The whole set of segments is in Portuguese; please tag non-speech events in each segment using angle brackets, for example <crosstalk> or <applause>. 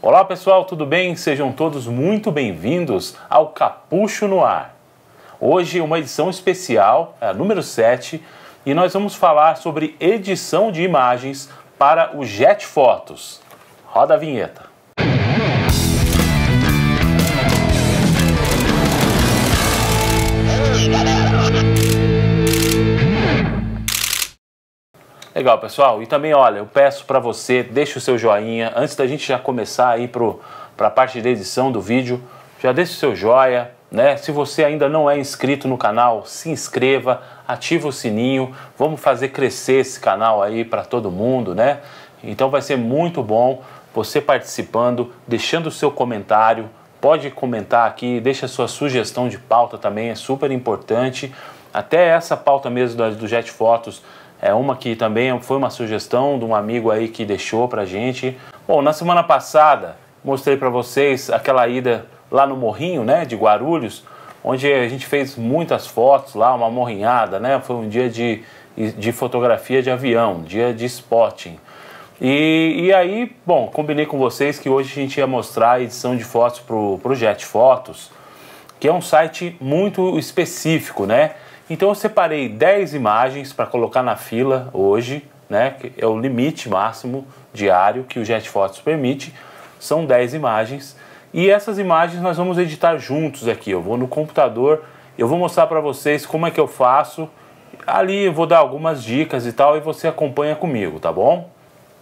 Olá pessoal, tudo bem? Sejam todos muito bem-vindos ao Capucho no Ar. Hoje uma edição especial, a número 7, e nós vamos falar sobre edição de imagens para o Jet Fotos. Roda a vinheta. Legal, pessoal. E também, olha, eu peço para você, deixe o seu joinha. Antes da gente já começar aí para a parte da edição do vídeo, já deixe o seu joia, né? Se você ainda não é inscrito no canal, se inscreva, ativa o sininho. Vamos fazer crescer esse canal aí para todo mundo, né? Então vai ser muito bom você participando, deixando o seu comentário. Pode comentar aqui, deixa a sua sugestão de pauta também, é super importante. Até essa pauta mesmo do Jet Fotos é uma que também foi uma sugestão de um amigo aí que deixou pra gente. Bom, na semana passada mostrei para vocês aquela ida lá no Morrinho, né, de Guarulhos, onde a gente fez muitas fotos lá, uma morrinhada, né? Foi um dia de, de fotografia de avião, dia de spotting. E, e aí, bom, combinei com vocês que hoje a gente ia mostrar a edição de fotos pro, pro Jet Fotos, que é um site muito específico, né? Então eu separei 10 imagens para colocar na fila hoje, né? Que é o limite máximo diário que o Jet Photos permite. São 10 imagens. E essas imagens nós vamos editar juntos aqui. Eu vou no computador, eu vou mostrar para vocês como é que eu faço. Ali eu vou dar algumas dicas e tal e você acompanha comigo, tá bom?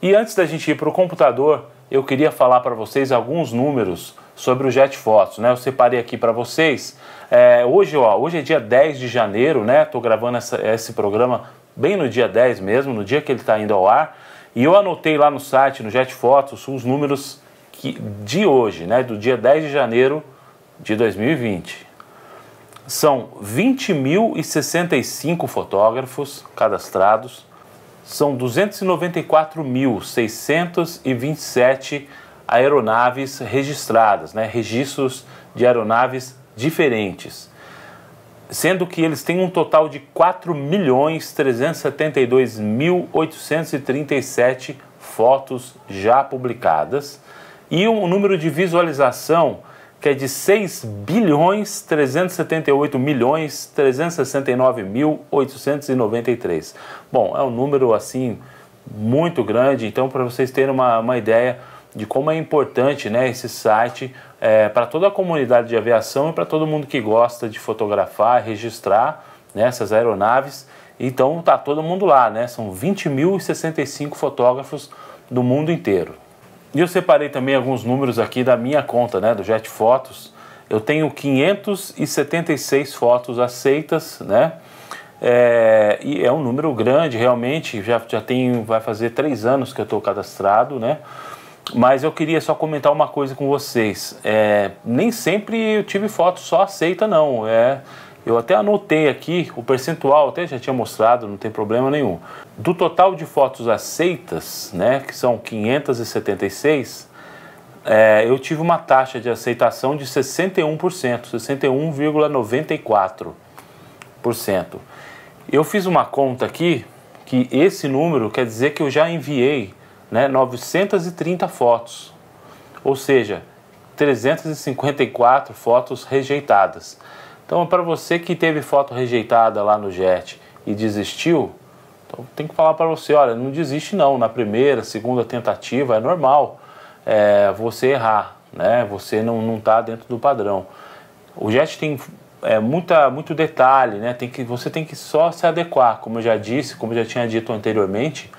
E antes da gente ir para o computador, eu queria falar para vocês alguns números sobre o Jet Fotos, né? Eu separei aqui para vocês. É, hoje, ó, hoje é dia 10 de janeiro, né? Tô gravando essa, esse programa bem no dia 10 mesmo, no dia que ele está indo ao ar. E eu anotei lá no site, no Jet Fotos, os números que, de hoje, né? Do dia 10 de janeiro de 2020. São 20.065 fotógrafos cadastrados, são 294.627 aeronaves registradas, né, registros de aeronaves diferentes, sendo que eles têm um total de 4.372.837 fotos já publicadas e um número de visualização que é de 6 bilhões 378 milhões 369 mil 893. Bom, é um número assim muito grande, então para vocês terem uma, uma ideia de como é importante né, esse site é, para toda a comunidade de aviação e para todo mundo que gosta de fotografar, registrar né, essas aeronaves. Então tá todo mundo lá, né? São 20.065 fotógrafos do mundo inteiro. E eu separei também alguns números aqui da minha conta, né, do Jet Fotos. Eu tenho 576 fotos aceitas, né? É, e é um número grande, realmente. Já, já tem, vai fazer três anos que eu estou cadastrado, né? Mas eu queria só comentar uma coisa com vocês. É, nem sempre eu tive foto só aceita, não. É, eu até anotei aqui o percentual, até já tinha mostrado, não tem problema nenhum. Do total de fotos aceitas, né, que são 576, é, eu tive uma taxa de aceitação de 61%, 61,94%. Eu fiz uma conta aqui que esse número quer dizer que eu já enviei né, 930 fotos, ou seja, 354 fotos rejeitadas. Então, para você que teve foto rejeitada lá no JET e desistiu, então tem que falar para você, olha, não desiste não, na primeira, segunda tentativa é normal é, você errar, né? Você não está dentro do padrão. O JET tem é, muita, muito detalhe, né? Tem que, você tem que só se adequar, como eu já disse, como eu já tinha dito anteriormente,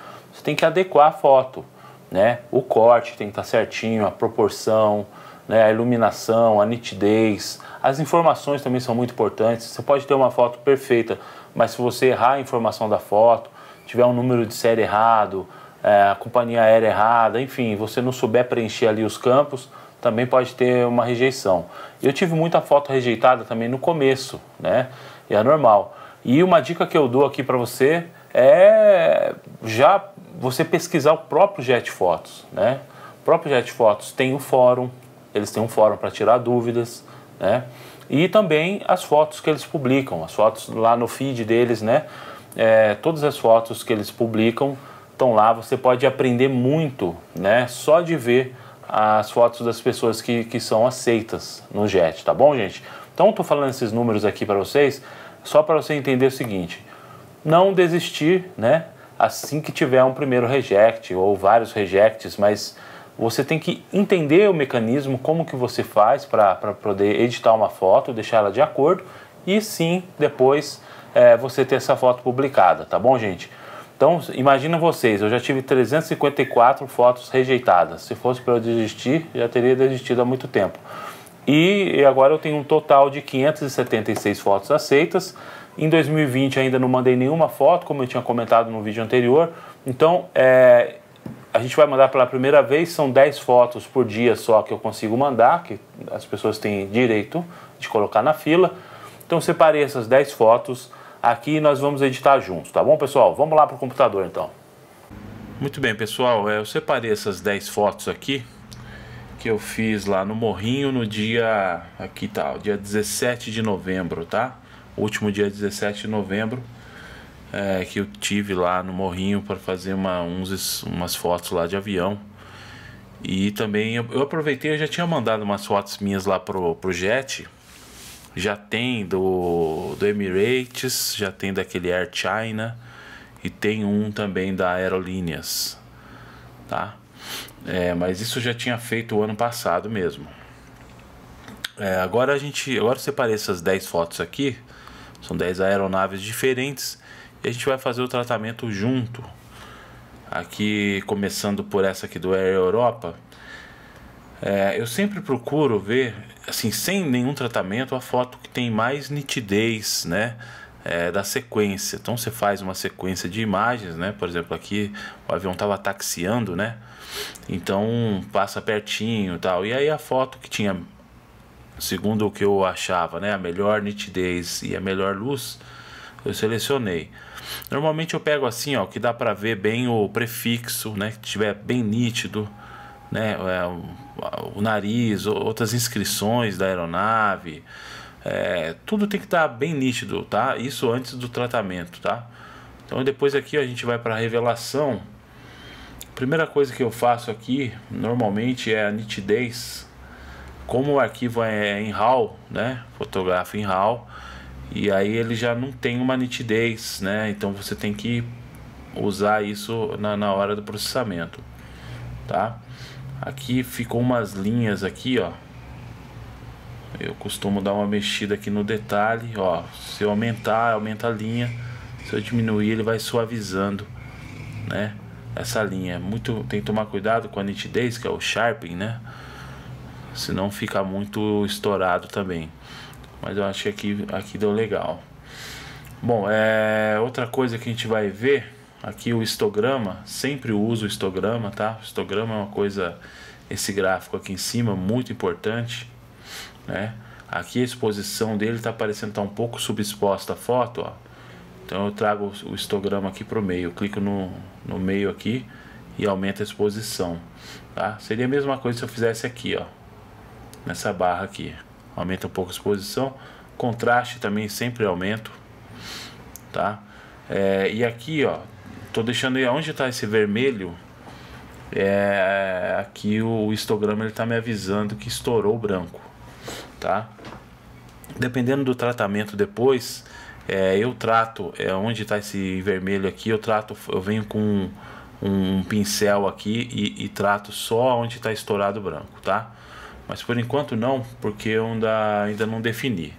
tem que adequar a foto, né? O corte tem que estar certinho, a proporção, né? a iluminação, a nitidez, as informações também são muito importantes. Você pode ter uma foto perfeita, mas se você errar a informação da foto, tiver um número de série errado, é, a companhia aérea errada, enfim, você não souber preencher ali os campos, também pode ter uma rejeição. Eu tive muita foto rejeitada também no começo, né? E é normal. E uma dica que eu dou aqui para você é já você pesquisar o próprio Jet Fotos, né? O próprio Jet Fotos tem um fórum, eles têm um fórum para tirar dúvidas, né? E também as fotos que eles publicam, as fotos lá no feed deles, né? É, todas as fotos que eles publicam estão lá, você pode aprender muito, né? Só de ver as fotos das pessoas que, que são aceitas no JET, tá bom, gente? Então, estou falando esses números aqui para vocês só para você entender o seguinte: não desistir, né? Assim que tiver um primeiro reject ou vários rejects, mas você tem que entender o mecanismo, como que você faz para poder editar uma foto, deixar ela de acordo e sim depois é, você ter essa foto publicada, tá bom, gente? Então, imagina vocês, eu já tive 354 fotos rejeitadas. Se fosse para eu desistir, já teria desistido há muito tempo. E agora eu tenho um total de 576 fotos aceitas. Em 2020 ainda não mandei nenhuma foto, como eu tinha comentado no vídeo anterior. Então, é, a gente vai mandar pela primeira vez, são 10 fotos por dia só que eu consigo mandar, que as pessoas têm direito de colocar na fila. Então, separei essas 10 fotos aqui nós vamos editar juntos, tá bom, pessoal? Vamos lá para o computador então. Muito bem, pessoal, é, eu separei essas 10 fotos aqui que eu fiz lá no Morrinho no dia aqui tá, dia 17 de novembro, tá? Último dia 17 de novembro é, que eu tive lá no Morrinho para fazer uma, uns, umas fotos lá de avião. E também eu, eu aproveitei, eu já tinha mandado umas fotos minhas lá pro, pro Jet já tem do, do Emirates, já tem daquele Air China e tem um também da Aerolíneas, tá? É, mas isso já tinha feito o ano passado mesmo. É, agora a gente, agora eu separei essas 10 fotos aqui, são 10 aeronaves diferentes e a gente vai fazer o tratamento junto. Aqui começando por essa aqui do Air Europa, é, eu sempre procuro ver, assim, sem nenhum tratamento, a foto que tem mais nitidez, né? É, da sequência. Então você faz uma sequência de imagens, né? Por exemplo, aqui o avião estava taxiando, né? Então passa pertinho tal. E aí a foto que tinha, segundo o que eu achava, né? A melhor nitidez e a melhor luz, eu selecionei. Normalmente eu pego assim, ó, que dá para ver bem o prefixo, né? Que tiver bem nítido né, é, o nariz, outras inscrições da aeronave, é, tudo tem que estar tá bem nítido, tá? Isso antes do tratamento, tá? Então depois aqui a gente vai para a revelação. Primeira coisa que eu faço aqui, normalmente é a nitidez. Como o arquivo é em RAW, né? Fotografo em RAW, e aí ele já não tem uma nitidez, né? Então você tem que usar isso na, na hora do processamento, tá? Aqui ficou umas linhas aqui, ó. Eu costumo dar uma mexida aqui no detalhe, ó. Se eu aumentar, aumenta a linha. Se eu diminuir, ele vai suavizando, né? Essa linha. Muito, tem que tomar cuidado com a nitidez, que é o sharpening, né? Senão fica muito estourado também. Mas eu acho que aqui, aqui deu legal. Bom, é outra coisa que a gente vai ver Aqui o histograma, sempre uso o histograma, tá? O histograma é uma coisa, esse gráfico aqui em cima, muito importante, né? Aqui a exposição dele está parecendo tá um pouco subexposta a foto, ó. Então eu trago o histograma aqui para o meio, eu clico no, no meio aqui e aumenta a exposição, tá? Seria a mesma coisa se eu fizesse aqui, ó, nessa barra aqui. Aumenta um pouco a exposição, contraste também sempre aumento, tá? É, e aqui, ó, Tô deixando aí onde está esse vermelho. É, aqui o histograma ele tá me avisando que estourou o branco, tá? Dependendo do tratamento depois, é, eu trato é, onde está esse vermelho aqui, eu trato, eu venho com um, um pincel aqui e, e, trato só onde está estourado o branco, tá? Mas por enquanto não, porque eu ainda, ainda não defini.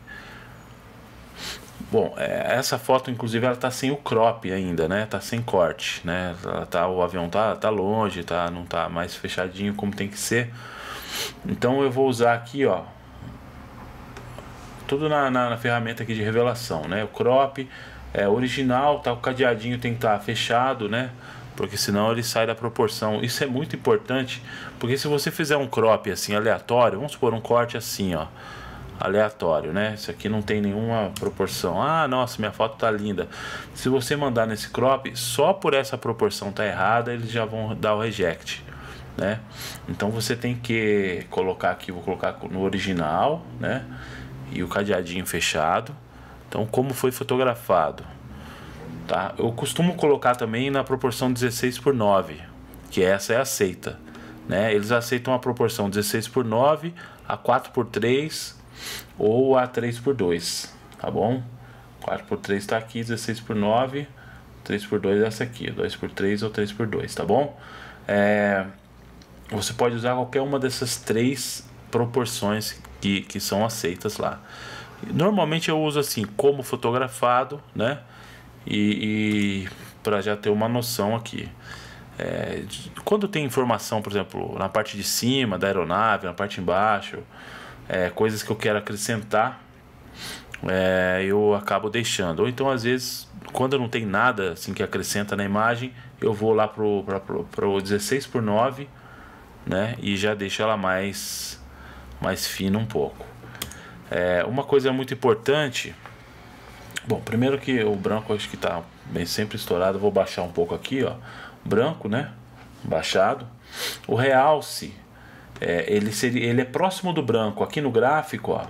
Bom, é, essa foto, inclusive, ela tá sem o crop ainda, né? Tá sem corte, né? Ela tá, o avião tá, tá longe, tá, não tá mais fechadinho como tem que ser. Então eu vou usar aqui, ó, tudo na, na, na ferramenta aqui de revelação, né? O crop é original, tá? O cadeadinho tem que estar tá fechado, né? Porque senão ele sai da proporção. Isso é muito importante, porque se você fizer um crop assim aleatório, vamos supor um corte assim, ó aleatório, né? Isso aqui não tem nenhuma proporção. Ah, nossa, minha foto tá linda. Se você mandar nesse crop, só por essa proporção tá errada, eles já vão dar o reject, né? Então você tem que colocar aqui, vou colocar no original, né? E o cadeadinho fechado. Então, como foi fotografado, tá? Eu costumo colocar também na proporção 16 por 9, que essa é aceita, Né? Eles aceitam a proporção 16 por 9, a 4 por 3 ou a 3 por 2, tá bom? 4 por 3 está aqui, 16 por 9, 3 por 2 é essa aqui, 2 por 3 ou 3 por 2, tá bom? É, você pode usar qualquer uma dessas três proporções que, que são aceitas lá. Normalmente eu uso assim, como fotografado, né? E, e para já ter uma noção aqui. É, quando tem informação, por exemplo, na parte de cima da aeronave, na parte de embaixo, é, coisas que eu quero acrescentar, é, eu acabo deixando. Ou então, às vezes, quando não tem nada assim que acrescenta na imagem, eu vou lá pro, pro 16 por 9 né, e já deixo ela mais, mais fina um pouco. É, uma coisa muito importante, bom, primeiro que o branco acho que está bem sempre estourado, vou baixar um pouco aqui, ó, branco, né, baixado. O realce, é, ele, seria, ele é próximo do branco, aqui no gráfico, ó,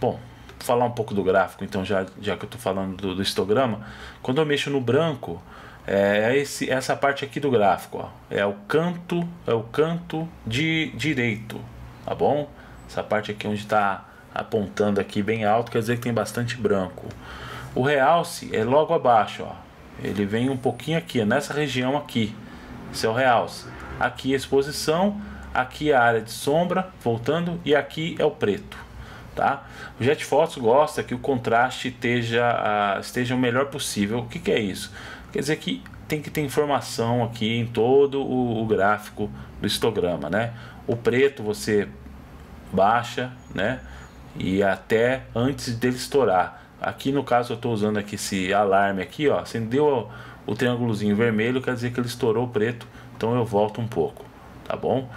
bom, falar um pouco do gráfico, então já, já que eu estou falando do, do, histograma, quando eu mexo no branco, é esse, essa parte aqui do gráfico, ó, é o canto, é o canto de direito, tá bom? Essa parte aqui onde está apontando aqui bem alto, quer dizer que tem bastante branco. O realce é logo abaixo, ó. Ele vem um pouquinho aqui, nessa região aqui. Esse é o realce. Aqui a exposição, aqui a área de sombra, voltando, e aqui é o preto. Tá? O Jet Photos gosta que o contraste esteja, uh, esteja o melhor possível. O que, que é isso? Quer dizer que tem que ter informação aqui em todo o, o gráfico do histograma, né? O preto você baixa, né? E até antes dele estourar. Aqui no caso eu estou usando aqui esse alarme aqui, ó. Acendeu o, o triângulozinho vermelho, quer dizer que ele estourou o preto. Então eu volto um pouco, tá bom?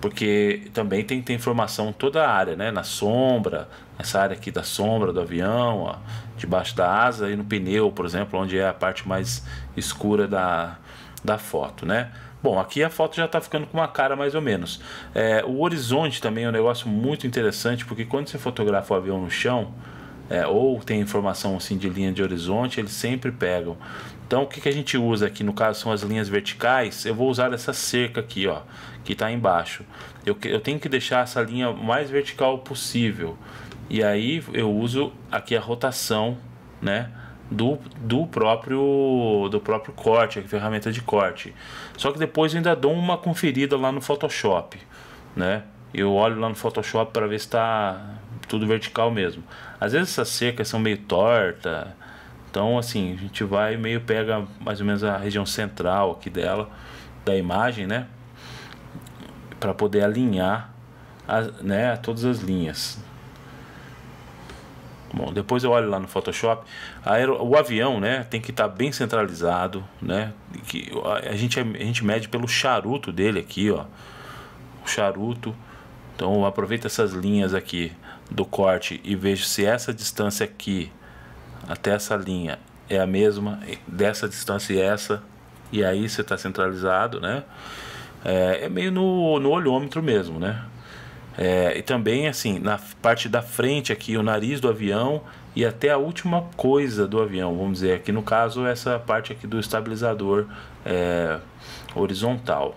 Porque também tem que ter informação toda a área, né? Na sombra, essa área aqui da sombra do avião, ó, debaixo da asa e no pneu, por exemplo, onde é a parte mais escura da, da foto, né? Bom, aqui a foto já está ficando com uma cara mais ou menos. É, o horizonte também é um negócio muito interessante, porque quando você fotografa o avião no chão, é, ou tem informação assim de linha de horizonte, eles sempre pegam. Então o que, que a gente usa aqui, no caso são as linhas verticais, eu vou usar essa cerca aqui, ó, que está embaixo. Eu, eu tenho que deixar essa linha o mais vertical possível. E aí eu uso aqui a rotação, né? Do, do próprio do próprio corte, a ferramenta de corte. Só que depois eu ainda dou uma conferida lá no Photoshop, né? Eu olho lá no Photoshop para ver se está tudo vertical mesmo. Às vezes essas cercas são meio torta, então assim a gente vai meio pega mais ou menos a região central aqui dela da imagem, né? Para poder alinhar as, né, todas as linhas. Bom, depois eu olho lá no Photoshop. Aero, o avião, né, tem que estar tá bem centralizado, né? Que a gente a gente mede pelo charuto dele aqui, ó. O charuto. Então aproveita essas linhas aqui do corte e vejo se essa distância aqui até essa linha é a mesma dessa distância e essa. E aí você está centralizado, né? É, é meio no, no olhômetro mesmo, né? É, e também assim, na parte da frente aqui, o nariz do avião e até a última coisa do avião, vamos dizer, aqui no caso essa parte aqui do estabilizador é, horizontal.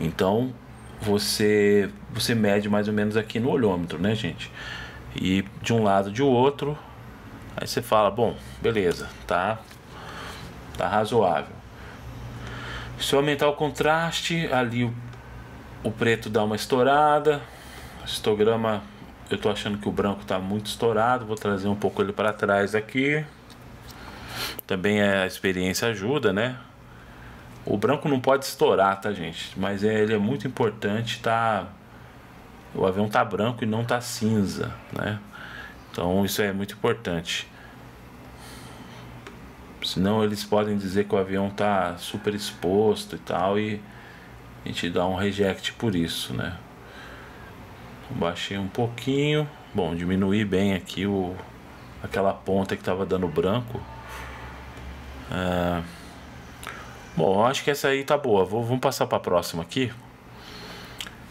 Então você você mede mais ou menos aqui no olhômetro, né, gente? E de um lado de outro, aí você fala, bom, beleza, tá, tá razoável. Se eu aumentar o contraste, ali o o preto dá uma estourada. O histograma, eu tô achando que o branco está muito estourado. Vou trazer um pouco ele para trás aqui. Também a experiência ajuda, né? O branco não pode estourar, tá, gente? Mas é, ele é muito importante, tá? O avião tá branco e não tá cinza, né? Então isso é muito importante. Senão eles podem dizer que o avião tá super exposto e tal e a gente dá um reject por isso, né? Baixei um pouquinho, bom, diminuí bem aqui o aquela ponta que estava dando branco. É... Bom, acho que essa aí tá boa. Vou, vamos passar para a próxima aqui.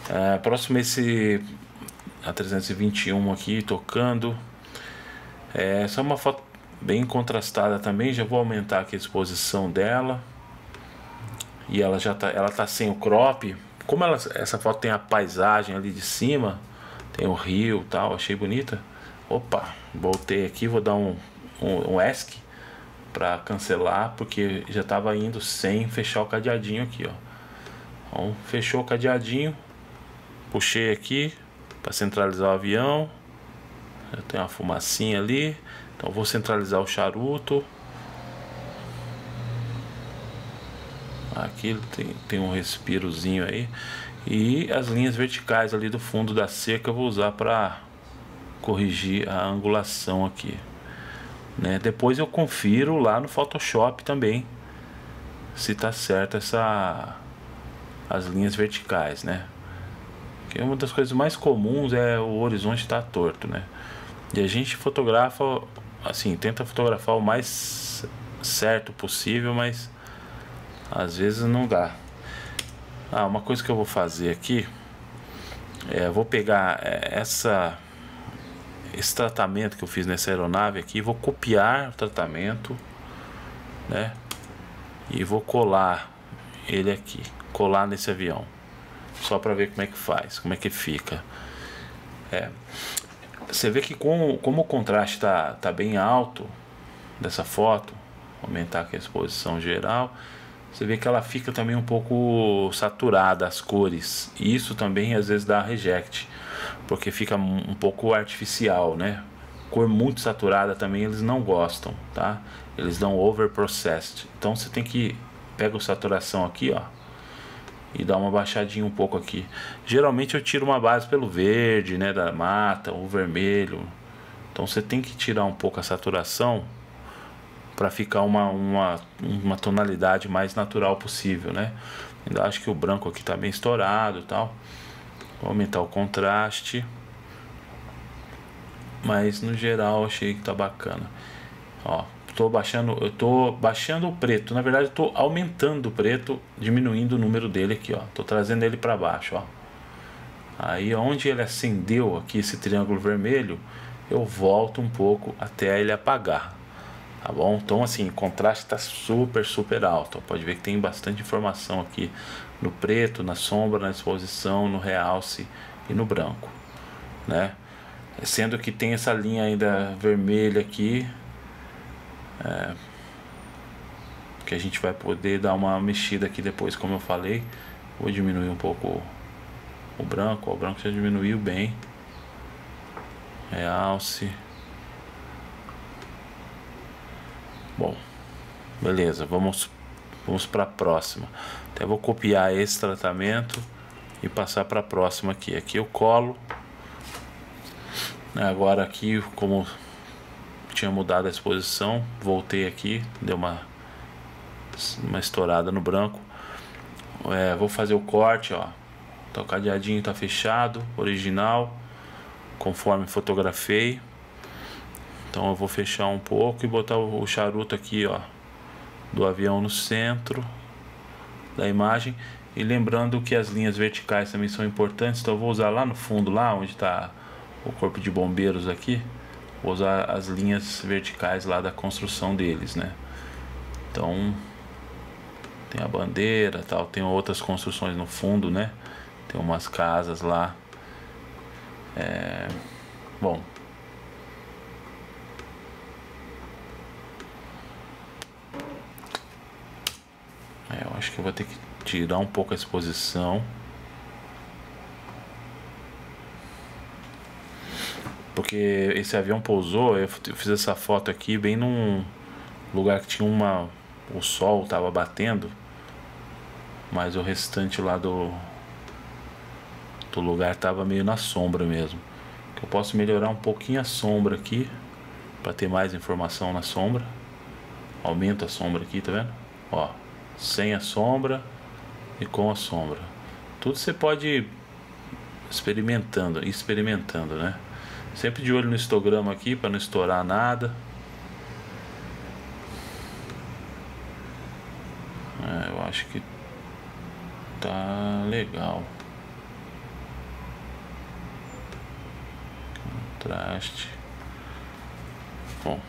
É, próximo esse a 321 aqui tocando. É, é uma foto bem contrastada também. Já vou aumentar aqui a exposição dela. E ela já tá, ela tá sem o crop. Como ela, essa foto tem a paisagem ali de cima, tem o rio tal, achei bonita. Opa, voltei aqui, vou dar um, um, um ESC para cancelar, porque já estava indo sem fechar o cadeadinho aqui, ó. Então, fechou o cadeadinho, puxei aqui para centralizar o avião. Tem uma fumacinha ali, então vou centralizar o charuto. Aqui tem, tem um respirozinho aí. E as linhas verticais ali do fundo da cerca eu vou usar para corrigir a angulação aqui. Né? Depois eu confiro lá no Photoshop também se tá certo essa as linhas verticais, né? Que uma das coisas mais comuns é o horizonte estar tá torto, né? E a gente fotografa assim, tenta fotografar o mais certo possível, mas às vezes não dá. Ah, uma coisa que eu vou fazer aqui é vou pegar é, essa esse tratamento que eu fiz nessa aeronave aqui, vou copiar o tratamento, né? E vou colar ele aqui, colar nesse avião, só para ver como é que faz, como é que fica. É, você vê que com, como o contraste tá, tá bem alto dessa foto, aumentar aqui a exposição geral, você vê que ela fica também um pouco saturada as cores. E isso também às vezes dá reject porque fica um pouco artificial, né? Cor muito saturada também eles não gostam, tá? Eles dão over processed. Então você tem que pega a saturação aqui, ó, e dá uma baixadinha um pouco aqui. Geralmente eu tiro uma base pelo verde, né, da mata, ou vermelho. Então você tem que tirar um pouco a saturação para ficar uma, uma, uma tonalidade mais natural possível, né? Ainda acho que o branco aqui tá bem estourado, tal. Vou aumentar o contraste. Mas no geral achei que tá bacana. Ó, tô baixando, eu tô baixando o preto. Na verdade, eu tô aumentando o preto, diminuindo o número dele aqui, ó. Tô trazendo ele para baixo, ó. Aí onde ele acendeu aqui esse triângulo vermelho, eu volto um pouco até ele apagar. Tá bom? Então assim, o contraste está super, super alto. Pode ver que tem bastante informação aqui no preto, na sombra, na exposição, no realce e no branco, né? Sendo que tem essa linha ainda vermelha aqui, é, que a gente vai poder dar uma mexida aqui depois, como eu falei. Vou diminuir um pouco o branco, o branco já diminuiu bem. Realce. Bom, beleza, vamos Vamos para a próxima. Até vou copiar esse tratamento e passar para a próxima aqui. Aqui eu colo. Agora aqui, como tinha mudado a exposição, voltei aqui, deu uma, uma estourada no branco. É, vou fazer o corte, ó. Tá, o cadeadinho tá fechado, original, conforme fotografei. Então eu vou fechar um pouco e botar o charuto aqui, ó, do avião no centro da imagem. E lembrando que as linhas verticais também são importantes então eu vou usar lá no fundo lá onde está o corpo de bombeiros aqui vou usar as linhas verticais lá da construção deles né? Então tem a bandeira tal tem outras construções no fundo né? Tem umas casas lá. É, bom É, eu acho que eu vou ter que tirar um pouco a exposição. Porque esse avião pousou, eu fiz essa foto aqui bem num lugar que tinha uma. O sol tava batendo. Mas o restante lá do. Do lugar tava meio na sombra mesmo. Eu posso melhorar um pouquinho a sombra aqui. para ter mais informação na sombra. Aumenta a sombra aqui, tá vendo? Ó sem a sombra e com a sombra. Tudo você pode experimentando, experimentando, né? Sempre de olho no histograma aqui para não estourar nada. É, eu acho que tá legal. Contraste. Bom,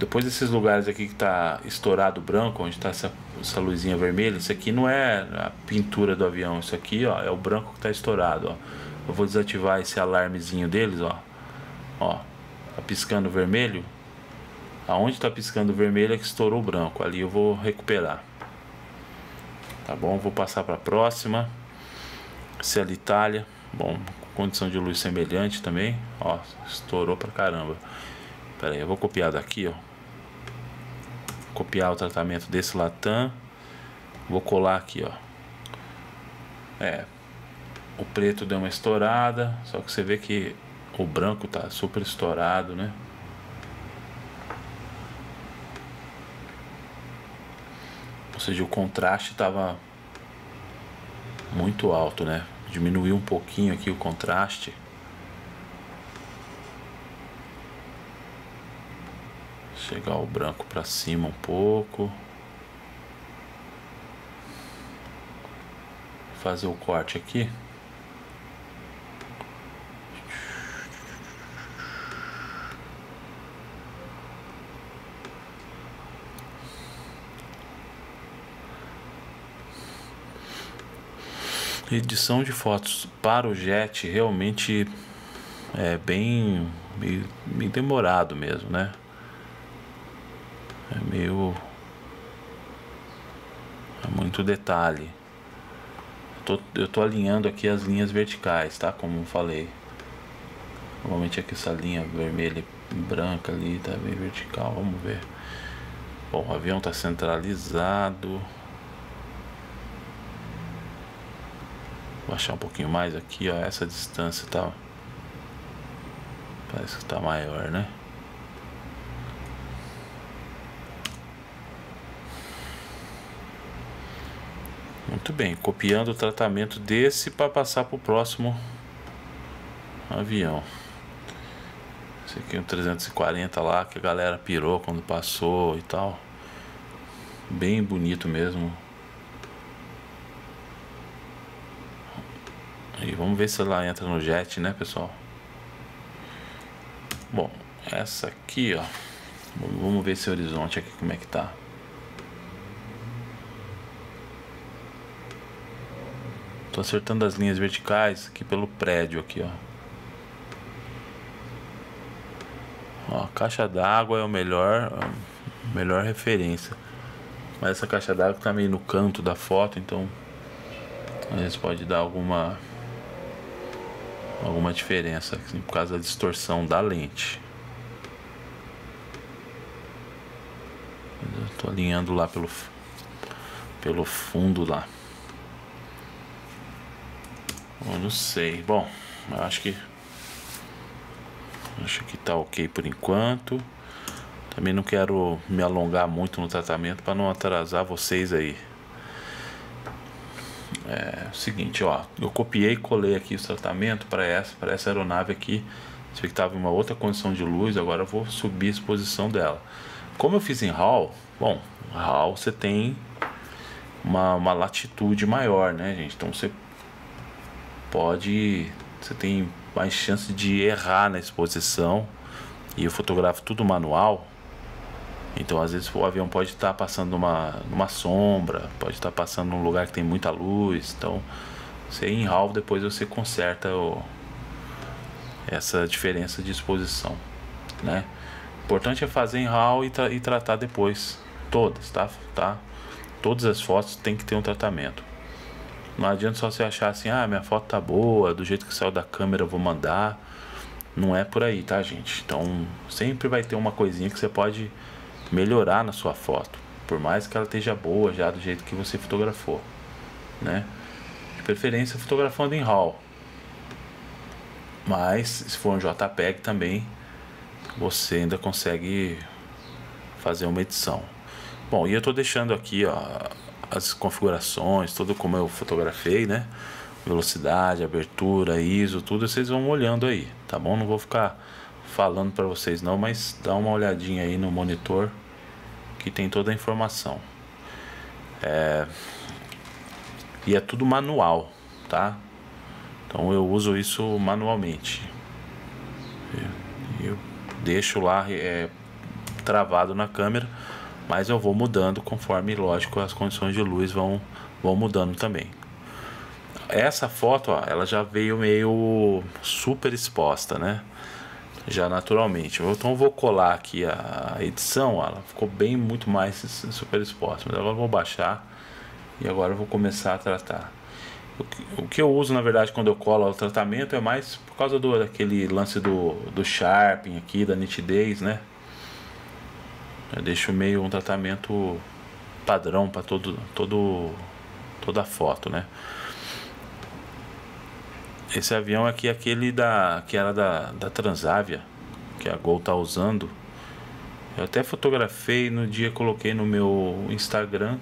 depois desses lugares aqui que tá estourado branco, onde tá essa, essa luzinha vermelha, isso aqui não é a pintura do avião, isso aqui ó, é o branco que tá estourado. Ó. Eu vou desativar esse alarmezinho deles, ó. Ó, tá piscando vermelho. Aonde tá piscando vermelho é que estourou branco. Ali eu vou recuperar. Tá bom? Vou passar para a próxima. Cela Itália. Bom, condição de luz semelhante também. Ó, estourou pra caramba. Pera aí, eu vou copiar daqui, ó. Copiar o tratamento desse Latam. Vou colar aqui, ó. É. O preto deu uma estourada. Só que você vê que o branco tá super estourado, né? Ou seja, o contraste estava muito alto, né? Diminuiu um pouquinho aqui o contraste. Chegar o branco para cima um pouco. Fazer o corte aqui. edição de fotos para o Jet realmente é bem meio, meio demorado mesmo, né? É meio é muito detalhe. Eu tô, eu tô alinhando aqui as linhas verticais, tá? Como falei. Normalmente aqui essa linha vermelha e branca ali tá bem vertical, vamos ver. Bom, o avião tá centralizado. Baixar um pouquinho mais aqui, ó. Essa distância tá. Parece que tá maior, né? Muito bem, copiando o tratamento desse para passar para o próximo avião. Esse aqui é um 340 lá que a galera pirou quando passou e tal. Bem bonito mesmo. E vamos ver se ela entra no jet, né, pessoal? Bom, essa aqui, ó. Vamos ver esse horizonte aqui como é que tá. Tô acertando as linhas verticais aqui pelo prédio aqui, ó. Ó, caixa d'água é o melhor, a melhor referência. Mas essa caixa d'água tá meio no canto da foto, então às vezes pode dar alguma alguma diferença assim, por causa da distorção da lente. Estou alinhando lá pelo, pelo fundo lá. Eu não sei. Bom, acho que acho que tá ok por enquanto. Também não quero me alongar muito no tratamento para não atrasar vocês aí. É o seguinte, ó, eu copiei e colei aqui o tratamento para essa, para essa aeronave aqui. Você que estava em uma outra condição de luz, agora eu vou subir a exposição dela. Como eu fiz em RAW, bom, RAW você tem uma, uma latitude maior, né, gente? Então você pode, você tem mais chance de errar na exposição. E eu fotografo tudo manual, então, às vezes, o avião pode estar passando numa, numa sombra, pode estar passando num lugar que tem muita luz. Então, você em RAW depois você conserta o, essa diferença de exposição, né? O importante é fazer em RAW e, tra e tratar depois. Todas, tá? tá? Todas as fotos tem que ter um tratamento. Não adianta só você achar assim, ah, minha foto tá boa, do jeito que saiu da câmera eu vou mandar. Não é por aí, tá, gente? Então, sempre vai ter uma coisinha que você pode melhorar na sua foto, por mais que ela esteja boa já do jeito que você fotografou, né? De preferência fotografando em RAW. Mas se for um JPEG também, você ainda consegue fazer uma edição. Bom, e eu estou deixando aqui ó, as configurações, tudo como eu fotografei, né? Velocidade, abertura, ISO, tudo vocês vão olhando aí, tá bom? Não vou ficar falando para vocês não, mas dá uma olhadinha aí no monitor que tem toda a informação. É... E é tudo manual, tá? Então eu uso isso manualmente. Eu deixo lá é, travado na câmera, mas eu vou mudando conforme, lógico, as condições de luz vão, vão mudando também. Essa foto, ó, ela já veio meio super exposta, né? Já naturalmente. Então eu vou colar aqui a edição, ó, ela ficou bem muito mais super exposta. Mas agora eu vou baixar e agora eu vou começar a tratar. O que eu uso na verdade quando eu colo o tratamento é mais por causa do daquele lance do, do sharpening aqui, da nitidez, né? Eu deixo meio um tratamento padrão para todo, todo, toda a foto, né? Esse avião aqui é aquele da, que era da, da Transavia, que a Gol tá usando. Eu até fotografei no dia, coloquei no meu Instagram,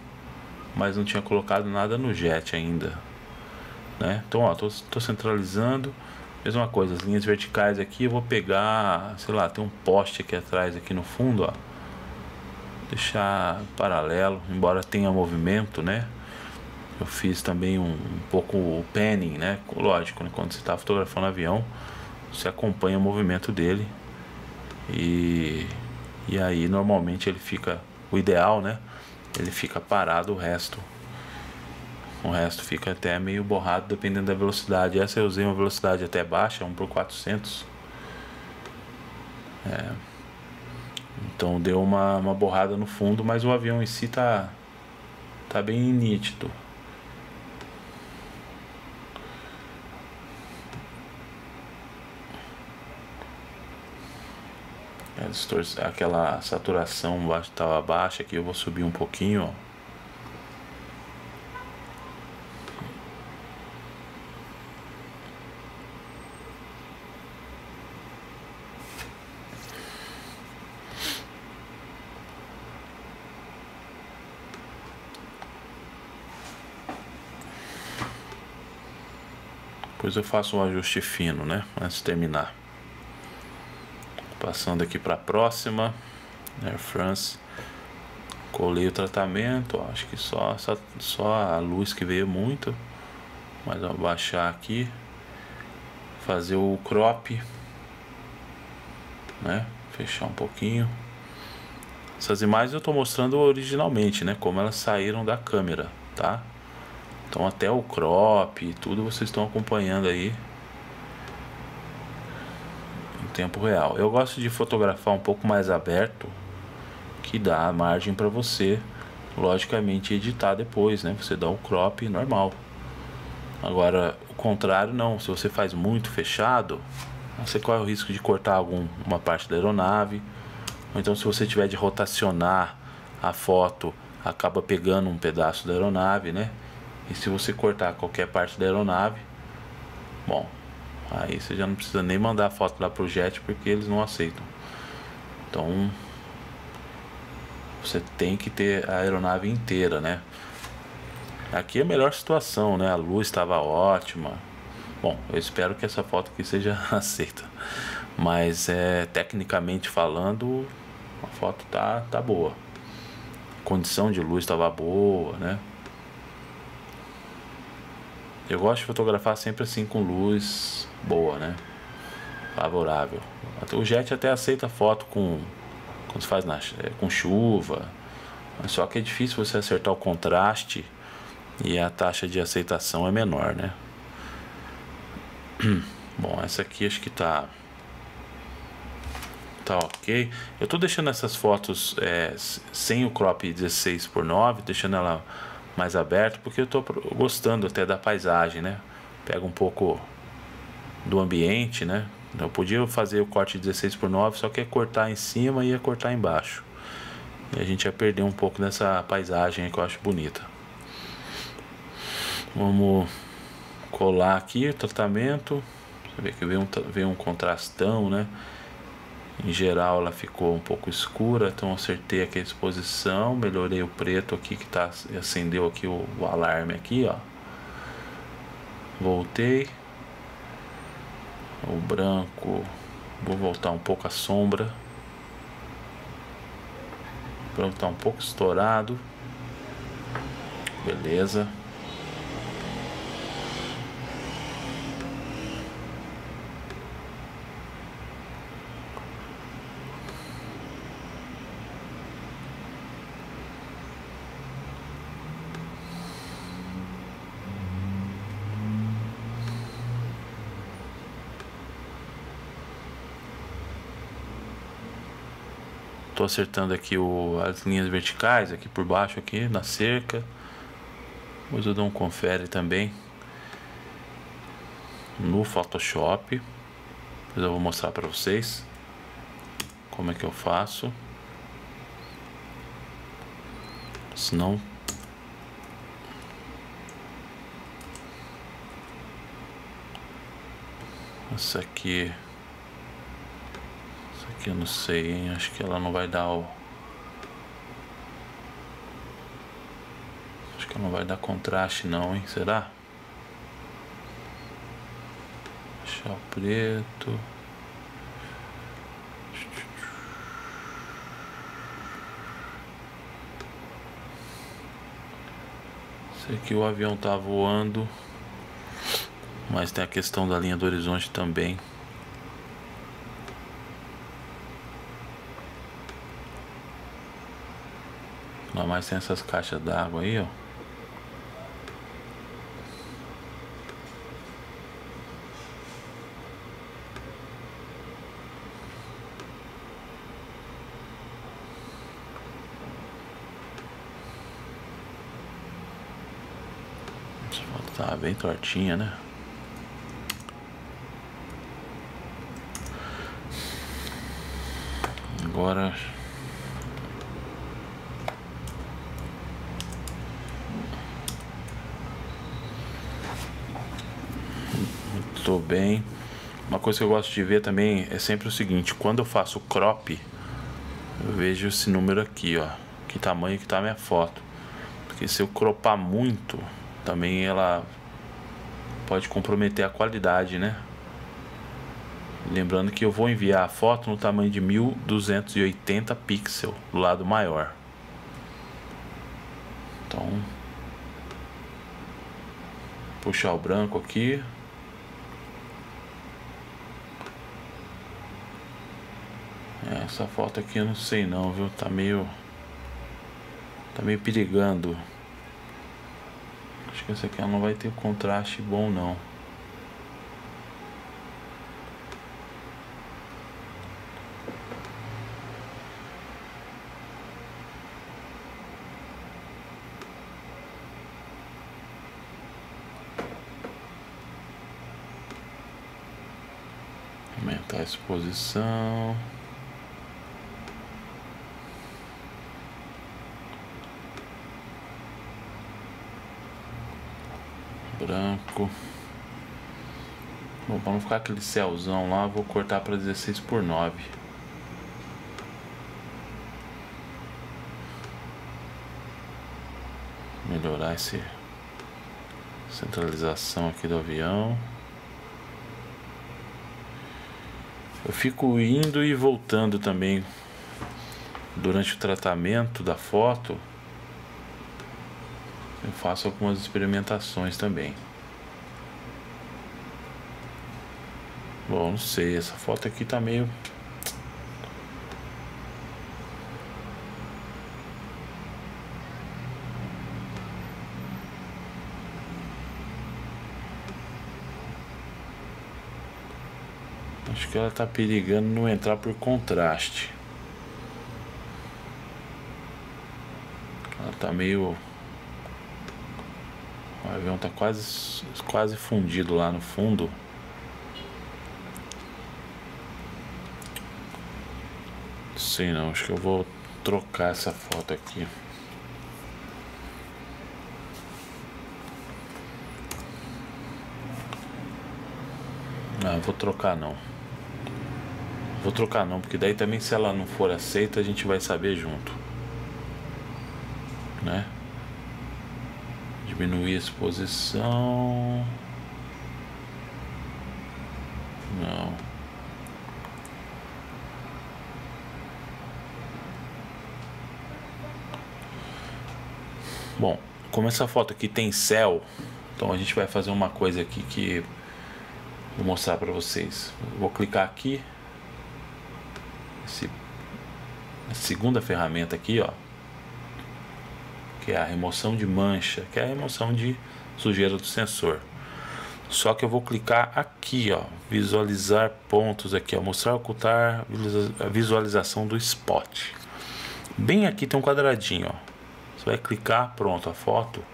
mas não tinha colocado nada no jet ainda. Né? Então, ó, tô, tô centralizando. Mesma coisa, as linhas verticais aqui eu vou pegar, sei lá, tem um poste aqui atrás, aqui no fundo, ó deixar paralelo, embora tenha movimento, né? Eu fiz também um, um pouco o panning, né? Lógico, né? quando você está fotografando o avião, você acompanha o movimento dele e, e aí normalmente ele fica, o ideal, né? Ele fica parado o resto. O resto fica até meio borrado dependendo da velocidade. Essa eu usei uma velocidade até baixa, 1 por 400. É, então deu uma, uma borrada no fundo, mas o avião em si tá, tá bem nítido. Aquela saturação estava baixa aqui, eu vou subir um pouquinho, ó. Depois eu faço um ajuste fino, né? Antes de terminar. Passando aqui para a próxima. Air France. Colei o tratamento. Ó, acho que só, só, só a luz que veio muito. Mas vou baixar aqui. Fazer o crop. Né? Fechar um pouquinho. Essas imagens eu estou mostrando originalmente, né? Como elas saíram da câmera, tá? Então até o crop, tudo vocês estão acompanhando aí em tempo real. Eu gosto de fotografar um pouco mais aberto, que dá margem para você, logicamente, editar depois, né? Você dá um crop normal. Agora, o contrário não, se você faz muito fechado, você corre o risco de cortar alguma parte da aeronave. Ou então se você tiver de rotacionar a foto, acaba pegando um pedaço da aeronave, né? E se você cortar qualquer parte da aeronave, bom, aí você já não precisa nem mandar a foto lá pro jet porque eles não aceitam. Então, você tem que ter a aeronave inteira, né? Aqui é a melhor situação, né? A luz estava ótima. Bom, eu espero que essa foto aqui seja <laughs> aceita. Mas é tecnicamente falando, a foto tá tá boa. A condição de luz estava boa, né? Eu gosto de fotografar sempre assim com luz boa, né? Favorável. O jet até aceita foto com quando faz na, é, com chuva, só que é difícil você acertar o contraste e a taxa de aceitação é menor, né? <clears throat> Bom, essa aqui acho que tá tá ok. Eu tô deixando essas fotos é, sem o crop 16 por 9, deixando ela mais aberto, porque eu estou gostando até da paisagem, né? Pega um pouco do ambiente, né? Eu podia fazer o corte 16 por 9, só que é cortar em cima e ia cortar embaixo. E a gente ia perder um pouco dessa paisagem que eu acho bonita. Vamos colar aqui o tratamento. Você vê que veio um, veio um contrastão, né? Em geral ela ficou um pouco escura, então acertei aqui a exposição, melhorei o preto aqui que tá, acendeu aqui o, o alarme aqui, ó. Voltei. O branco, vou voltar um pouco a sombra. O branco tá um pouco estourado. Beleza. Tô acertando aqui o, as linhas verticais aqui por baixo aqui na cerca. Depois eu dou um confere também no Photoshop. Depois eu vou mostrar para vocês como é que eu faço. Senão essa aqui eu não sei? Acho que ela não vai dar o Acho que ela não vai dar contraste não, hein? Será? Deixar o preto Sei que o avião tá voando, mas tem a questão da linha do horizonte também. Lá mais tem essas caixas d'água aí, ó. Tá bem tortinha, né? Agora Muito bem. Uma coisa que eu gosto de ver também é sempre o seguinte, quando eu faço crop, eu vejo esse número aqui, ó, que tamanho que tá a minha foto. Porque se eu cropar muito, também ela pode comprometer a qualidade, né? Lembrando que eu vou enviar a foto no tamanho de 1280 pixels do lado maior. Então, puxar o branco aqui. É, essa foto aqui eu não sei não, viu? Tá meio tá meio perigando. Acho que essa aqui não vai ter contraste bom não. Aumentar a exposição. Branco. Bom, para não ficar aquele céuzão lá, vou cortar para 16 por 9. Melhorar esse centralização aqui do avião. Eu fico indo e voltando também durante o tratamento da foto faço algumas experimentações também. Bom, não sei, essa foto aqui tá meio Acho que ela tá perigando não entrar por contraste. Ela tá meio o avião tá quase, quase fundido lá no fundo. Sei não, acho que eu vou trocar essa foto aqui. Não, vou trocar não. Vou trocar não, porque daí também se ela não for aceita a gente vai saber junto. Né? diminuir a exposição. Não. Bom, como essa foto aqui tem céu, então a gente vai fazer uma coisa aqui que vou mostrar para vocês. vou clicar aqui, esse, a segunda ferramenta aqui, ó que é a remoção de mancha, que é a remoção de sujeira do sensor. Só que eu vou clicar aqui, ó, visualizar pontos aqui, ó, mostrar ocultar a visualização do spot. Bem aqui tem um quadradinho, ó. Você vai clicar, pronto, a foto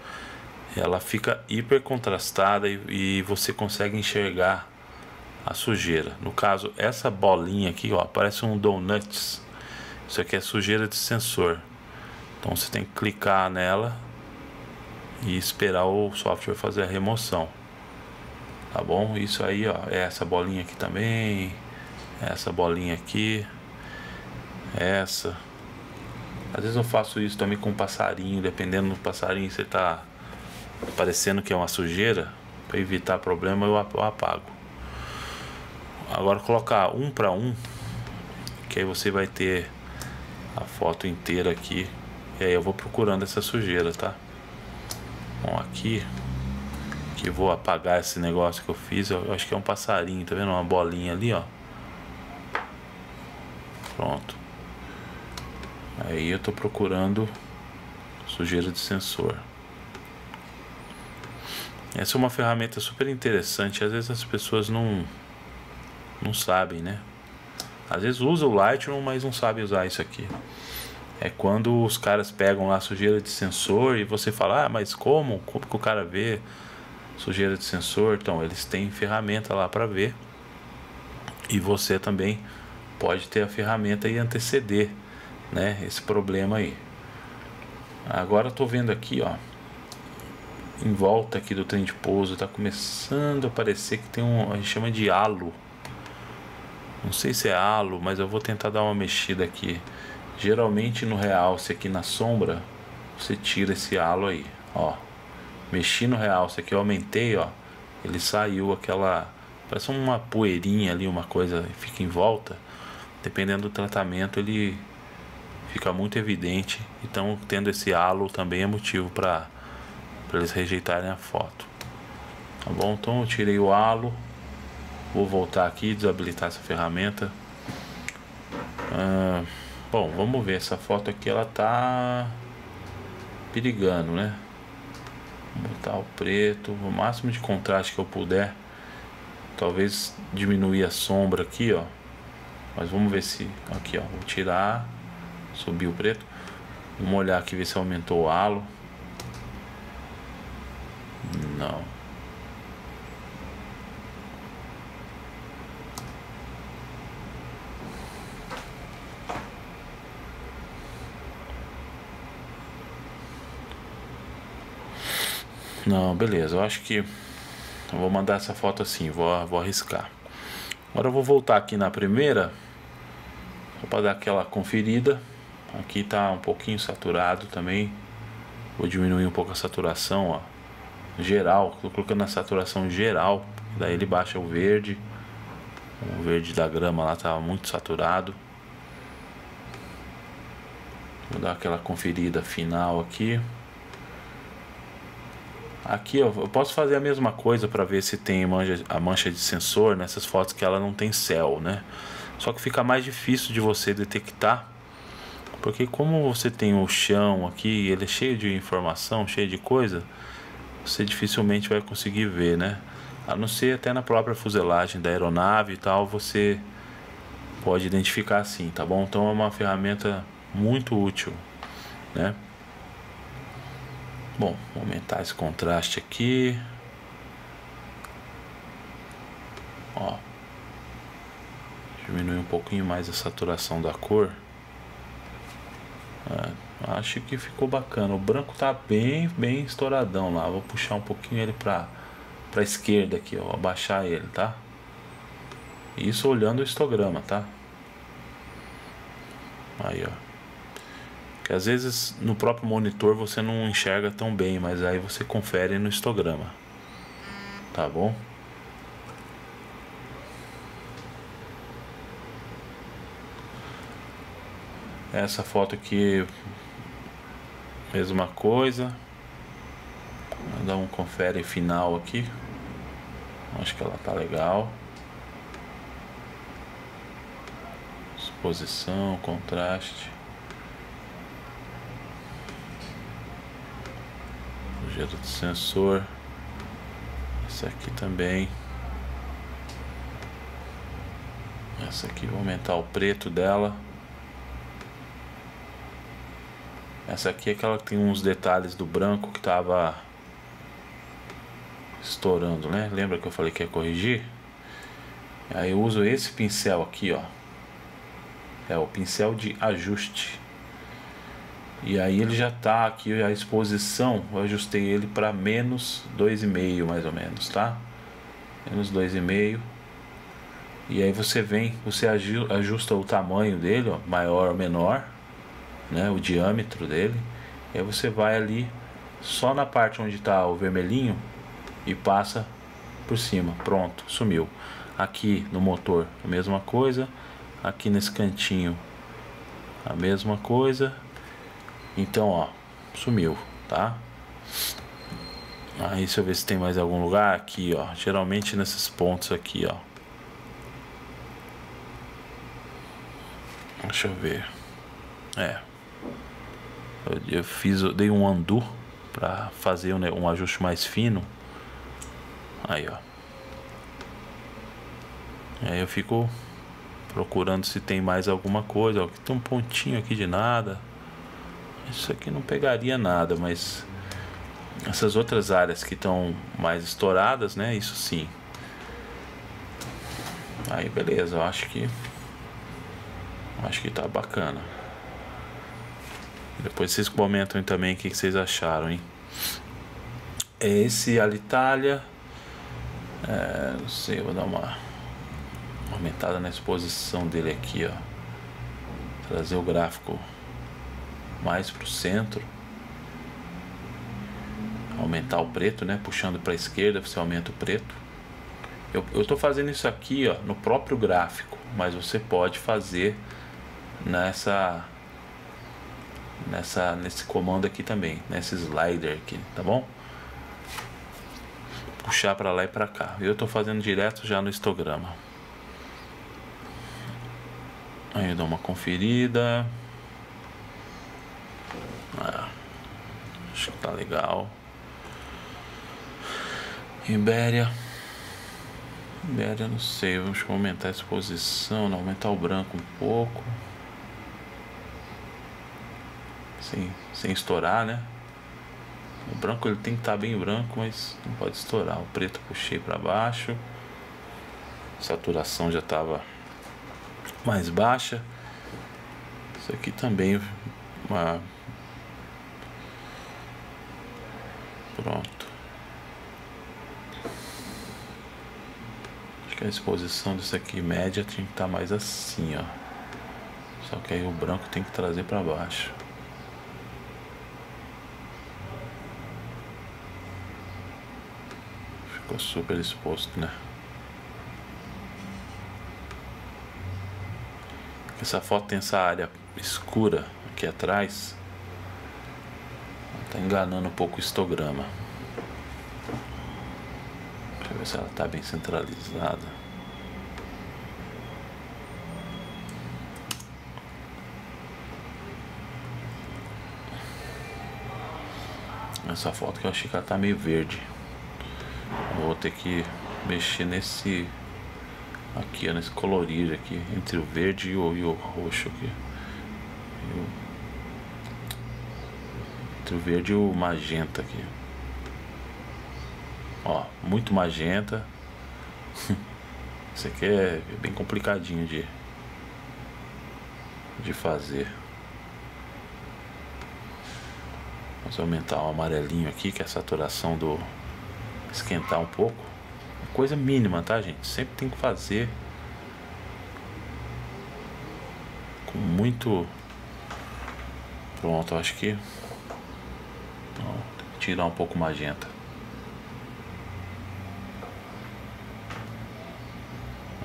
ela fica hiper contrastada e, e você consegue enxergar a sujeira. No caso, essa bolinha aqui, ó, parece um donuts. Isso aqui é sujeira de sensor. Então você tem que clicar nela e esperar o software fazer a remoção. Tá bom? Isso aí, ó, é essa bolinha aqui também, essa bolinha aqui, essa. Às vezes eu faço isso também com passarinho, dependendo do passarinho você tá parecendo que é uma sujeira, para evitar problema eu apago. Agora colocar um para um, que aí você vai ter a foto inteira aqui. E aí eu vou procurando essa sujeira, tá? Bom, aqui que vou apagar esse negócio que eu fiz, eu acho que é um passarinho, tá vendo? Uma bolinha ali, ó. Pronto. Aí eu tô procurando sujeira de sensor. Essa é uma ferramenta super interessante. Às vezes as pessoas não não sabem, né? Às vezes usa o Lightroom, mas não sabe usar isso aqui. É quando os caras pegam lá sujeira de sensor e você fala, ah, mas como? Como que o cara vê sujeira de sensor? Então, eles têm ferramenta lá para ver. E você também pode ter a ferramenta e anteceder, né, esse problema aí. Agora tô vendo aqui, ó, em volta aqui do trem de pouso está começando a parecer que tem um a gente chama de halo não sei se é halo mas eu vou tentar dar uma mexida aqui geralmente no realce aqui na sombra você tira esse halo aí ó mexi no realce aqui eu aumentei ó ele saiu aquela parece uma poeirinha ali uma coisa fica em volta dependendo do tratamento ele fica muito evidente então tendo esse halo também é motivo para eles rejeitarem a foto. Tá bom? Então eu tirei o halo. Vou voltar aqui desabilitar essa ferramenta. Ah, bom, vamos ver. Essa foto aqui ela tá perigando, né? Vou botar o preto, o máximo de contraste que eu puder. Talvez diminuir a sombra aqui, ó. Mas vamos ver se. Aqui, ó. Vou tirar. Subir o preto. Vamos olhar aqui ver se aumentou o halo. Não. Não, beleza. Eu acho que eu vou mandar essa foto assim, vou, vou arriscar. Agora eu vou voltar aqui na primeira, só para dar aquela conferida. Aqui tá um pouquinho saturado também. Vou diminuir um pouco a saturação, ó geral, estou colocando na saturação geral, daí ele baixa o verde. O verde da grama lá estava muito saturado. Vou dar aquela conferida final aqui. Aqui ó, eu posso fazer a mesma coisa para ver se tem a mancha de sensor nessas fotos que ela não tem céu, né? Só que fica mais difícil de você detectar, porque como você tem o chão aqui, ele é cheio de informação, cheio de coisa, você dificilmente vai conseguir ver, né? A não ser até na própria fuselagem da aeronave e tal, você pode identificar assim, tá bom? Então é uma ferramenta muito útil, né? Bom, aumentar esse contraste aqui. Ó. Diminuir um pouquinho mais a saturação da cor. É, Acho que ficou bacana. O branco tá bem, bem estouradão lá. Vou puxar um pouquinho ele pra, pra esquerda aqui, ó. Abaixar ele, tá? Isso olhando o histograma, tá? Aí, ó. Que às vezes no próprio monitor você não enxerga tão bem, mas aí você confere no histograma. Tá bom? Essa foto aqui Mesma coisa. Vou dar um confere final aqui. Acho que ela tá legal. Exposição, contraste. Projeto de sensor. Essa aqui também. Essa aqui vou aumentar o preto dela. Essa aqui é aquela que tem uns detalhes do branco que tava estourando, né? Lembra que eu falei que ia corrigir? Aí eu uso esse pincel aqui, ó. É o pincel de ajuste. E aí ele já tá aqui a exposição, eu ajustei ele para menos 2,5 mais ou menos, tá? Menos 2,5. E aí você vem, você ajusta o tamanho dele, ó, maior ou menor, né? O diâmetro dele. E aí você vai ali só na parte onde está o vermelhinho e passa por cima. Pronto, sumiu. Aqui no motor, a mesma coisa. Aqui nesse cantinho, a mesma coisa então, ó, sumiu, tá? Aí, deixa eu ver se tem mais algum lugar aqui, ó. Geralmente nesses pontos aqui, ó. Deixa eu ver. É. Eu, eu fiz, eu dei um undo para fazer um, um ajuste mais fino. Aí, ó. Aí eu fico procurando se tem mais alguma coisa. Ó, tem um pontinho aqui de nada. Isso aqui não pegaria nada, mas essas outras áreas que estão mais estouradas, né? Isso sim. Aí beleza, eu acho que acho que tá bacana. Depois vocês comentam também o que, vocês acharam, hein? Esse Alitalia, é, não sei, vou dar uma aumentada na exposição dele aqui, ó. Trazer o gráfico mais para o centro. Aumentar o preto, né? Puxando para a esquerda, você aumenta o preto. Eu estou fazendo isso aqui ó, no próprio gráfico, mas você pode fazer nessa, nessa, nesse comando aqui também, nesse slider aqui, tá bom? Puxar para lá e para cá. Eu estou fazendo direto já no histograma. Aí eu dou uma conferida. Acho que tá legal. Ibéria. Ibéria, não sei. Vamos aumentar a exposição, não, aumentar o branco um pouco. Sem, sem estourar, né? O branco ele tem que estar tá bem branco, mas não pode estourar. O preto puxei para baixo. A saturação já estava mais baixa. Isso aqui também uma Pronto. Acho que a exposição disso aqui média tinha que estar tá mais assim, ó. Só que aí o branco tem que trazer para baixo. Ficou super exposto, né? Essa foto tem essa área escura aqui atrás Tá enganando um pouco o histograma. Deixa eu ver se ela tá bem centralizada. Essa foto que eu achei que ela tá meio verde. Vou ter que mexer nesse aqui, nesse colorido aqui, entre o verde e o, e o roxo aqui. Entre o verde e o magenta aqui. Ó, muito magenta. <laughs> Isso aqui é bem complicadinho de, de fazer. Vamos aumentar o amarelinho aqui, que é a saturação do esquentar um pouco. Coisa mínima, tá, gente? Sempre tem que fazer com muito. Pronto, acho que tirar um pouco magenta.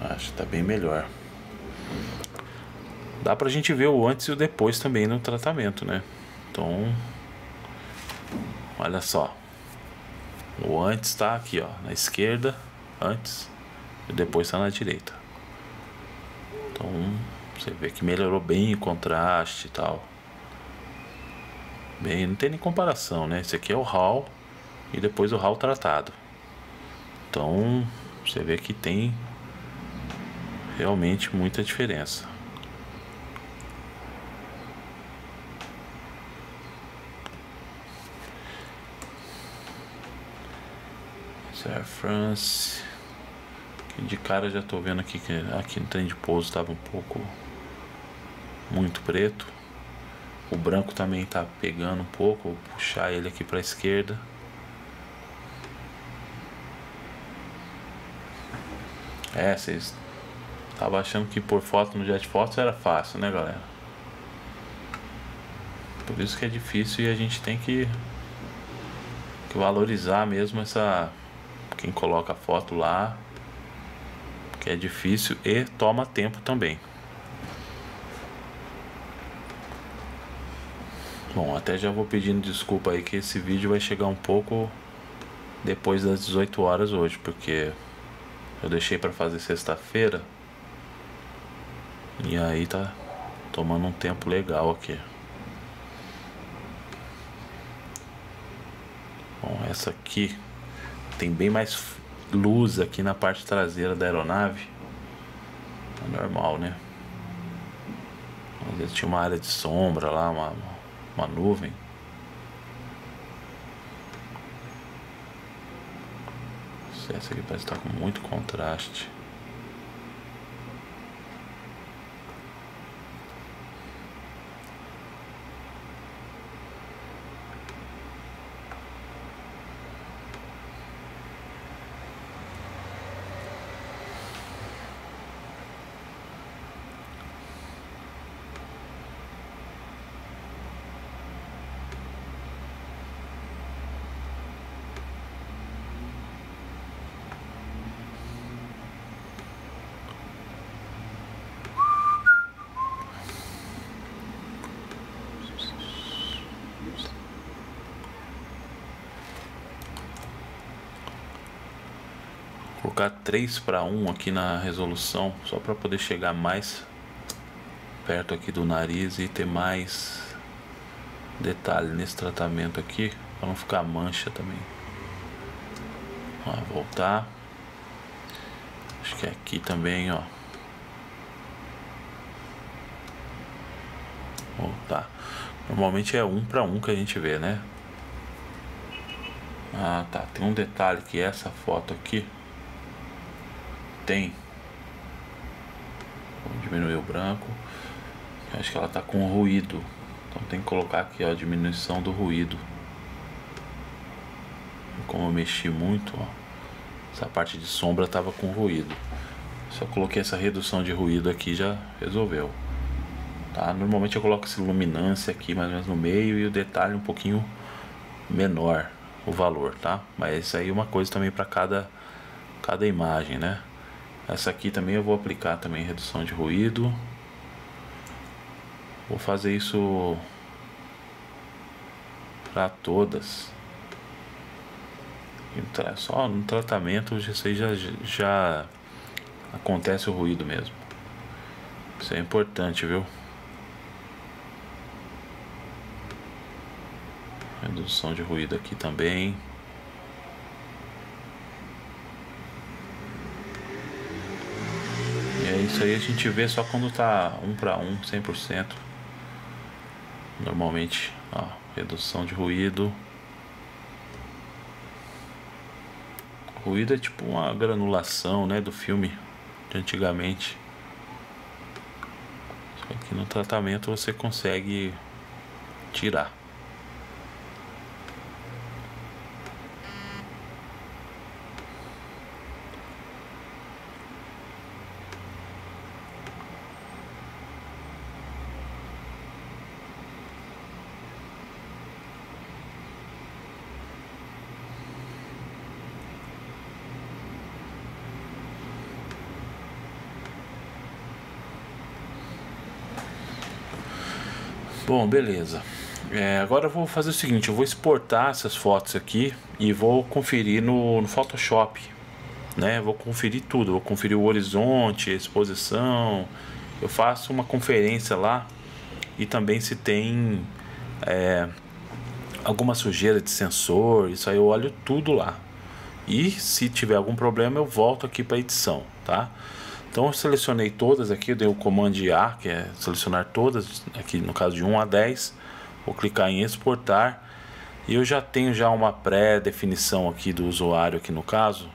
Acho que tá bem melhor. Dá pra gente ver o antes e o depois também no tratamento, né? Então, olha só. O antes tá aqui, ó, na esquerda, antes, e depois tá na direita. Então, você vê que melhorou bem o contraste e tal. Bem, não tem nem comparação, né? Esse aqui é o RAW e depois o RAW tratado. Então, você vê que tem realmente muita diferença. É Air France. de cara já estou vendo aqui que aqui no trem de pouso estava um pouco muito preto. O branco também tá pegando um pouco, vou puxar ele aqui para a esquerda. É, vocês estavam achando que por foto no Jet Fotos era fácil, né, galera? Por isso que é difícil e a gente tem que, que valorizar mesmo essa quem coloca a foto lá, que é difícil e toma tempo também. Bom, até já vou pedindo desculpa aí que esse vídeo vai chegar um pouco depois das 18 horas hoje, porque eu deixei para fazer sexta-feira. E aí tá tomando um tempo legal aqui. Bom, essa aqui tem bem mais luz aqui na parte traseira da aeronave. É normal, né? Às vezes tinha uma área de sombra lá, uma, uma nuvem. Essa aqui parece estar com muito contraste. Colocar 3 para 1 aqui na resolução, só para poder chegar mais perto aqui do nariz e ter mais detalhe nesse tratamento aqui, para não ficar mancha também. Ó, voltar. Acho que é aqui também, ó. Voltar. Normalmente é um para um que a gente vê, né? Ah, tá. Tem um detalhe que essa foto aqui tem. Vou diminuir o branco. Acho que ela tá com ruído. Então tem que colocar aqui ó, a diminuição do ruído. Como eu mexi muito, ó, essa parte de sombra tava com ruído. Só coloquei essa redução de ruído aqui já resolveu. Tá? Normalmente eu coloco essa luminância aqui mais ou menos no meio e o detalhe um pouquinho menor o valor, tá? Mas isso aí é uma coisa também para cada cada imagem, né? Essa aqui também eu vou aplicar também redução de ruído. Vou fazer isso para todas. Só no tratamento você já, já acontece o ruído mesmo. Isso é importante, viu? Redução de ruído aqui também. Isso aí a gente vê só quando tá um para um, 100%. Normalmente, ó, redução de ruído. Ruído é tipo uma granulação, né, do filme de antigamente. Só que no tratamento você consegue tirar. Bom, beleza. É, agora eu vou fazer o seguinte, eu vou exportar essas fotos aqui e vou conferir no, no Photoshop, né? Vou conferir tudo, vou conferir o horizonte, a exposição. Eu faço uma conferência lá e também se tem é, alguma sujeira de sensor, isso aí eu olho tudo lá. E se tiver algum problema eu volto aqui para edição, tá? Então eu selecionei todas aqui, dei o comando A, que é selecionar todas, aqui no caso de 1 a 10. Vou clicar em exportar E eu já tenho já uma pré-definição aqui do usuário aqui no caso,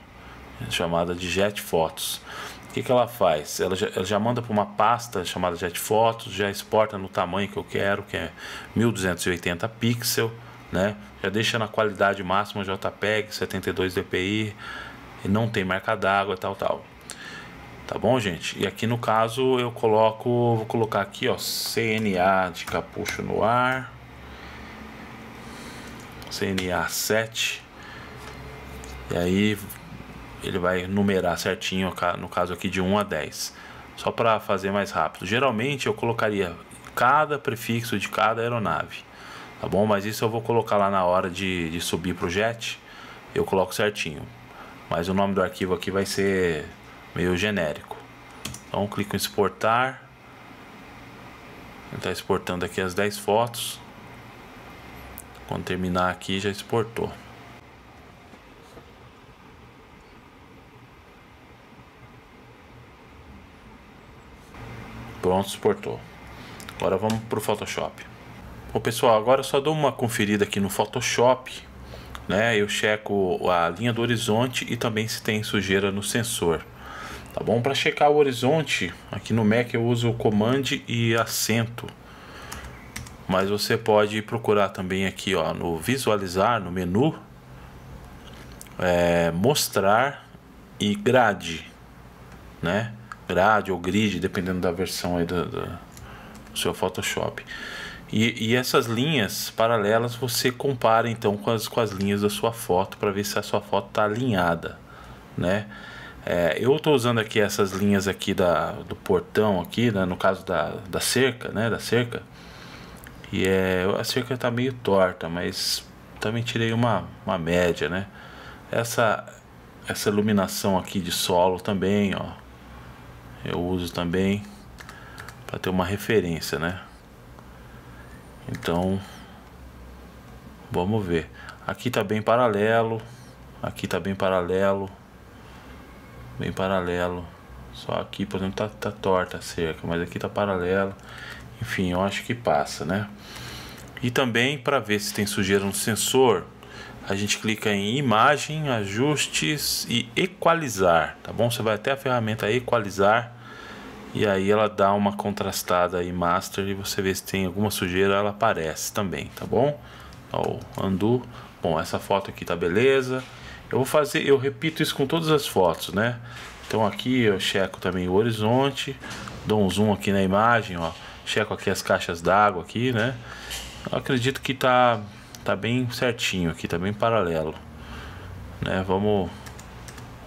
chamada de Jet Fotos. O que, que ela faz? Ela já, ela já manda para uma pasta chamada Jet Fotos, já exporta no tamanho que eu quero, que é 1280 pixels, né? Já deixa na qualidade máxima JPEG, 72 dpi, e não tem marca d'água, tal, tal. Tá bom, gente? E aqui no caso eu coloco, vou colocar aqui, ó, CNA de capucho no ar. CNA 7. E aí ele vai numerar certinho, no caso aqui de 1 a 10. Só para fazer mais rápido. Geralmente eu colocaria cada prefixo de cada aeronave. Tá bom? Mas isso eu vou colocar lá na hora de, de subir pro jet. Eu coloco certinho. Mas o nome do arquivo aqui vai ser meio genérico. Então clico em exportar. Está exportando aqui as 10 fotos. Quando terminar aqui já exportou. Pronto, exportou. Agora vamos para o Photoshop. Bom pessoal, agora eu só dou uma conferida aqui no Photoshop. Né? Eu checo a linha do horizonte e também se tem sujeira no sensor. Tá bom? Para checar o horizonte, aqui no Mac eu uso o Command e acento. Mas você pode procurar também aqui ó, no visualizar, no menu, é, mostrar e grade, né? grade ou grid, dependendo da versão aí do, do, seu Photoshop. E, e, essas linhas paralelas você compara então com as, com as linhas da sua foto para ver se a sua foto está alinhada, né? É, eu estou usando aqui essas linhas aqui da, do portão aqui, né, no caso da, da cerca, né, da cerca. E é, a cerca está meio torta, mas também tirei uma, uma média, né? Essa essa iluminação aqui de solo também, ó, eu uso também para ter uma referência, né? Então, vamos ver. Aqui tá bem paralelo, aqui tá bem paralelo, bem paralelo. Só aqui, por exemplo, tá, tá torta a cerca, mas aqui tá paralelo. Enfim, eu acho que passa, né? E também para ver se tem sujeira no sensor, a gente clica em imagem, ajustes e equalizar, tá bom? Você vai até a ferramenta equalizar e aí ela dá uma contrastada em master e você vê se tem alguma sujeira, ela aparece também, tá bom? Ó, undo. Bom, essa foto aqui tá beleza. Eu vou fazer, eu repito isso com todas as fotos, né? Então aqui eu checo também o horizonte, dou um zoom aqui na imagem, ó. Checo aqui as caixas d'água aqui, né? Eu acredito que tá tá bem certinho aqui, tá bem paralelo, né? Vamos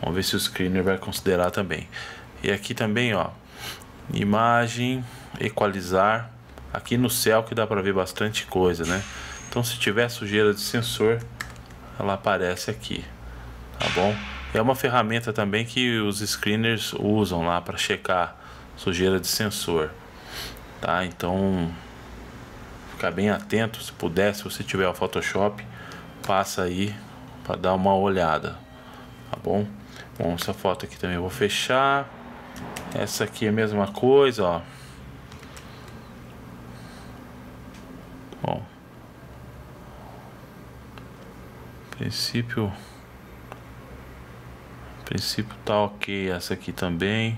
vamos ver se o screener vai considerar também. E aqui também, ó, imagem, equalizar. Aqui no céu que dá para ver bastante coisa, né? Então se tiver sujeira de sensor, ela aparece aqui, tá bom? É uma ferramenta também que os screeners usam lá para checar sujeira de sensor, tá? Então ficar bem atento, se puder, se você tiver o Photoshop, passa aí para dar uma olhada, tá bom? Bom, essa foto aqui também eu vou fechar. Essa aqui é a mesma coisa, ó. Bom. Princípio. Princípio tá ok. Essa aqui também.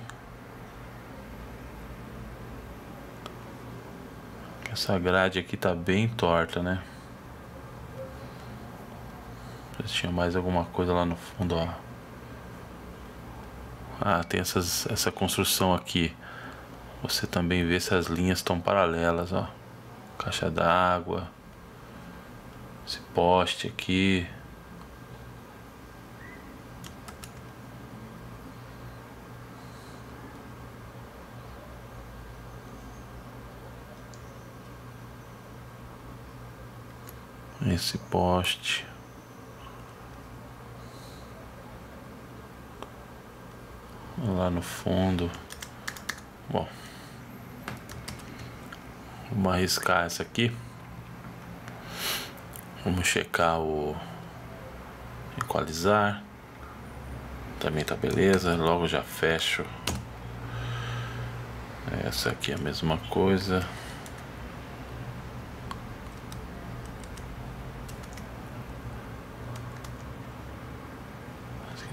Essa grade aqui tá bem torta, né? Se tinha mais alguma coisa lá no fundo, ó. Ah, tem essas, essa construção aqui. Você também vê se as linhas estão paralelas, ó. Caixa d'água. Esse poste aqui. Esse poste. lá no fundo. Bom, vamos arriscar essa aqui. Vamos checar o equalizar. Também tá beleza. Logo já fecho. Essa aqui é a mesma coisa.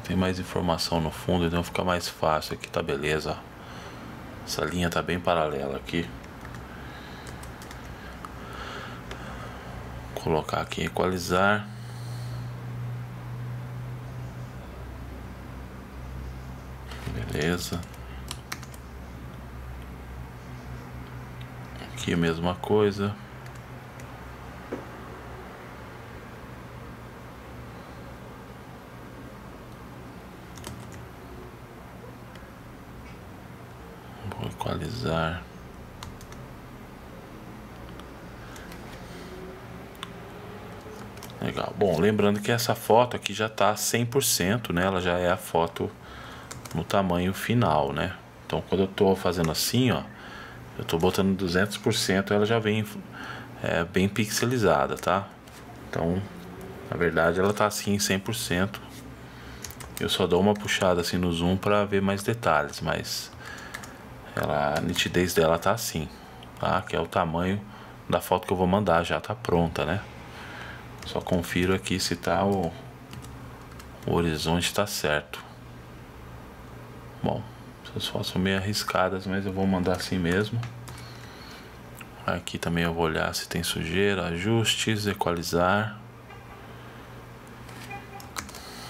Tem mais informação no fundo, então fica mais fácil. Aqui tá beleza. Essa linha tá bem paralela aqui. Vou colocar aqui equalizar. Beleza. Aqui a mesma coisa. Legal. Bom, lembrando que essa foto aqui já está 100%, né? Ela já é a foto no tamanho final, né? Então, quando eu estou fazendo assim, ó, eu estou botando 200%, ela já vem é, bem pixelizada, tá? Então, na verdade, ela está assim 100%. Eu só dou uma puxada assim no zoom para ver mais detalhes, mas ela, a nitidez dela tá assim, tá? Que é o tamanho da foto que eu vou mandar, já tá pronta, né? Só confiro aqui se tá o, o horizonte tá certo. Bom, essas fotos são meio arriscadas, mas eu vou mandar assim mesmo. Aqui também eu vou olhar se tem sujeira, ajustes, equalizar.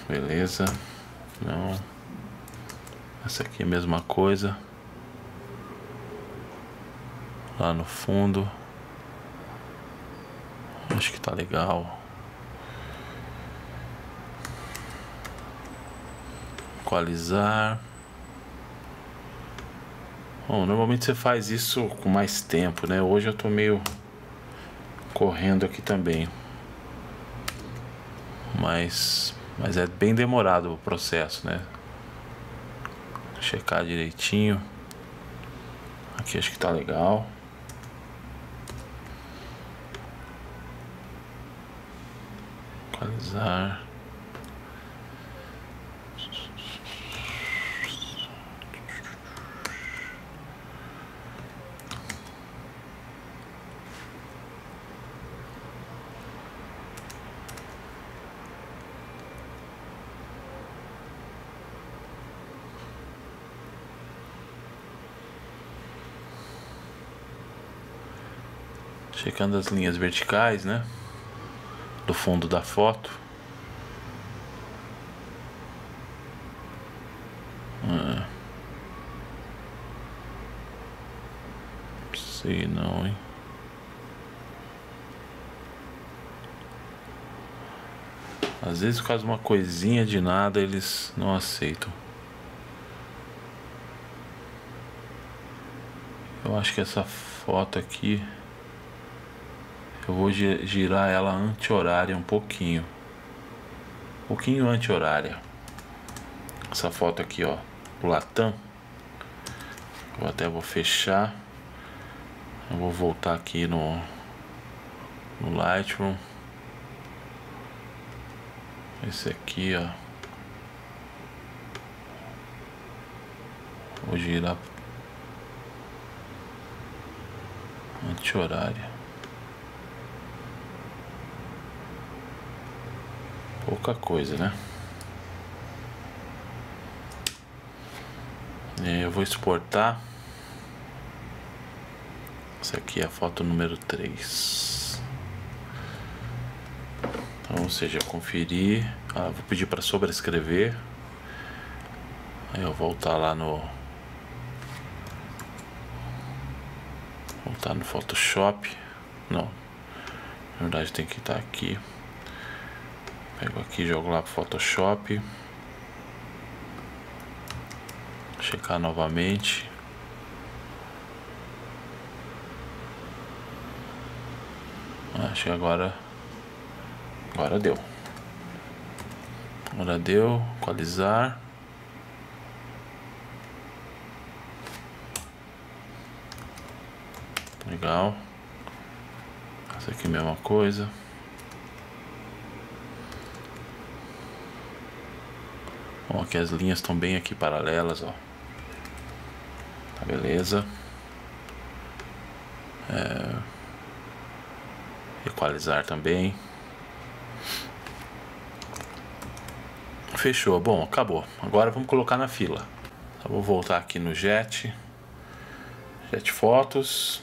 Beleza. Não. Essa aqui é a mesma coisa. Lá no fundo. Acho que tá legal. Equalizar. Bom, normalmente você faz isso com mais tempo, né? Hoje eu tô meio correndo aqui também. Mas, mas é bem demorado o processo, né? Checar direitinho. Aqui acho que tá legal. Equalizar. Checando as linhas verticais, né? Do fundo da foto. Ah. Sei não, hein? Às vezes, de uma coisinha de nada, eles não aceitam. Eu acho que essa foto aqui eu vou girar ela anti-horária um pouquinho. Um pouquinho anti-horária. Essa foto aqui, ó. O Latam. Eu até vou fechar. Eu vou voltar aqui no, no Lightroom. Esse aqui, ó. Vou girar anti-horária. Pouca coisa, né? E eu vou exportar. Essa aqui é a foto número 3. Então, ou seja, conferir. Ah, vou pedir para sobrescrever. Aí eu voltar lá no voltar no Photoshop. Não. Na verdade tem que estar aqui. Pego aqui, jogo lá pro Photoshop. Checar novamente. Acho que agora Agora deu Agora deu, equalizar Legal Essa aqui é a mesma coisa Bom, aqui as linhas estão bem aqui paralelas, ó. Tá beleza. É... Equalizar também. Fechou. Bom, acabou. Agora vamos colocar na fila. Então, vou voltar aqui no Jet. Jet Fotos.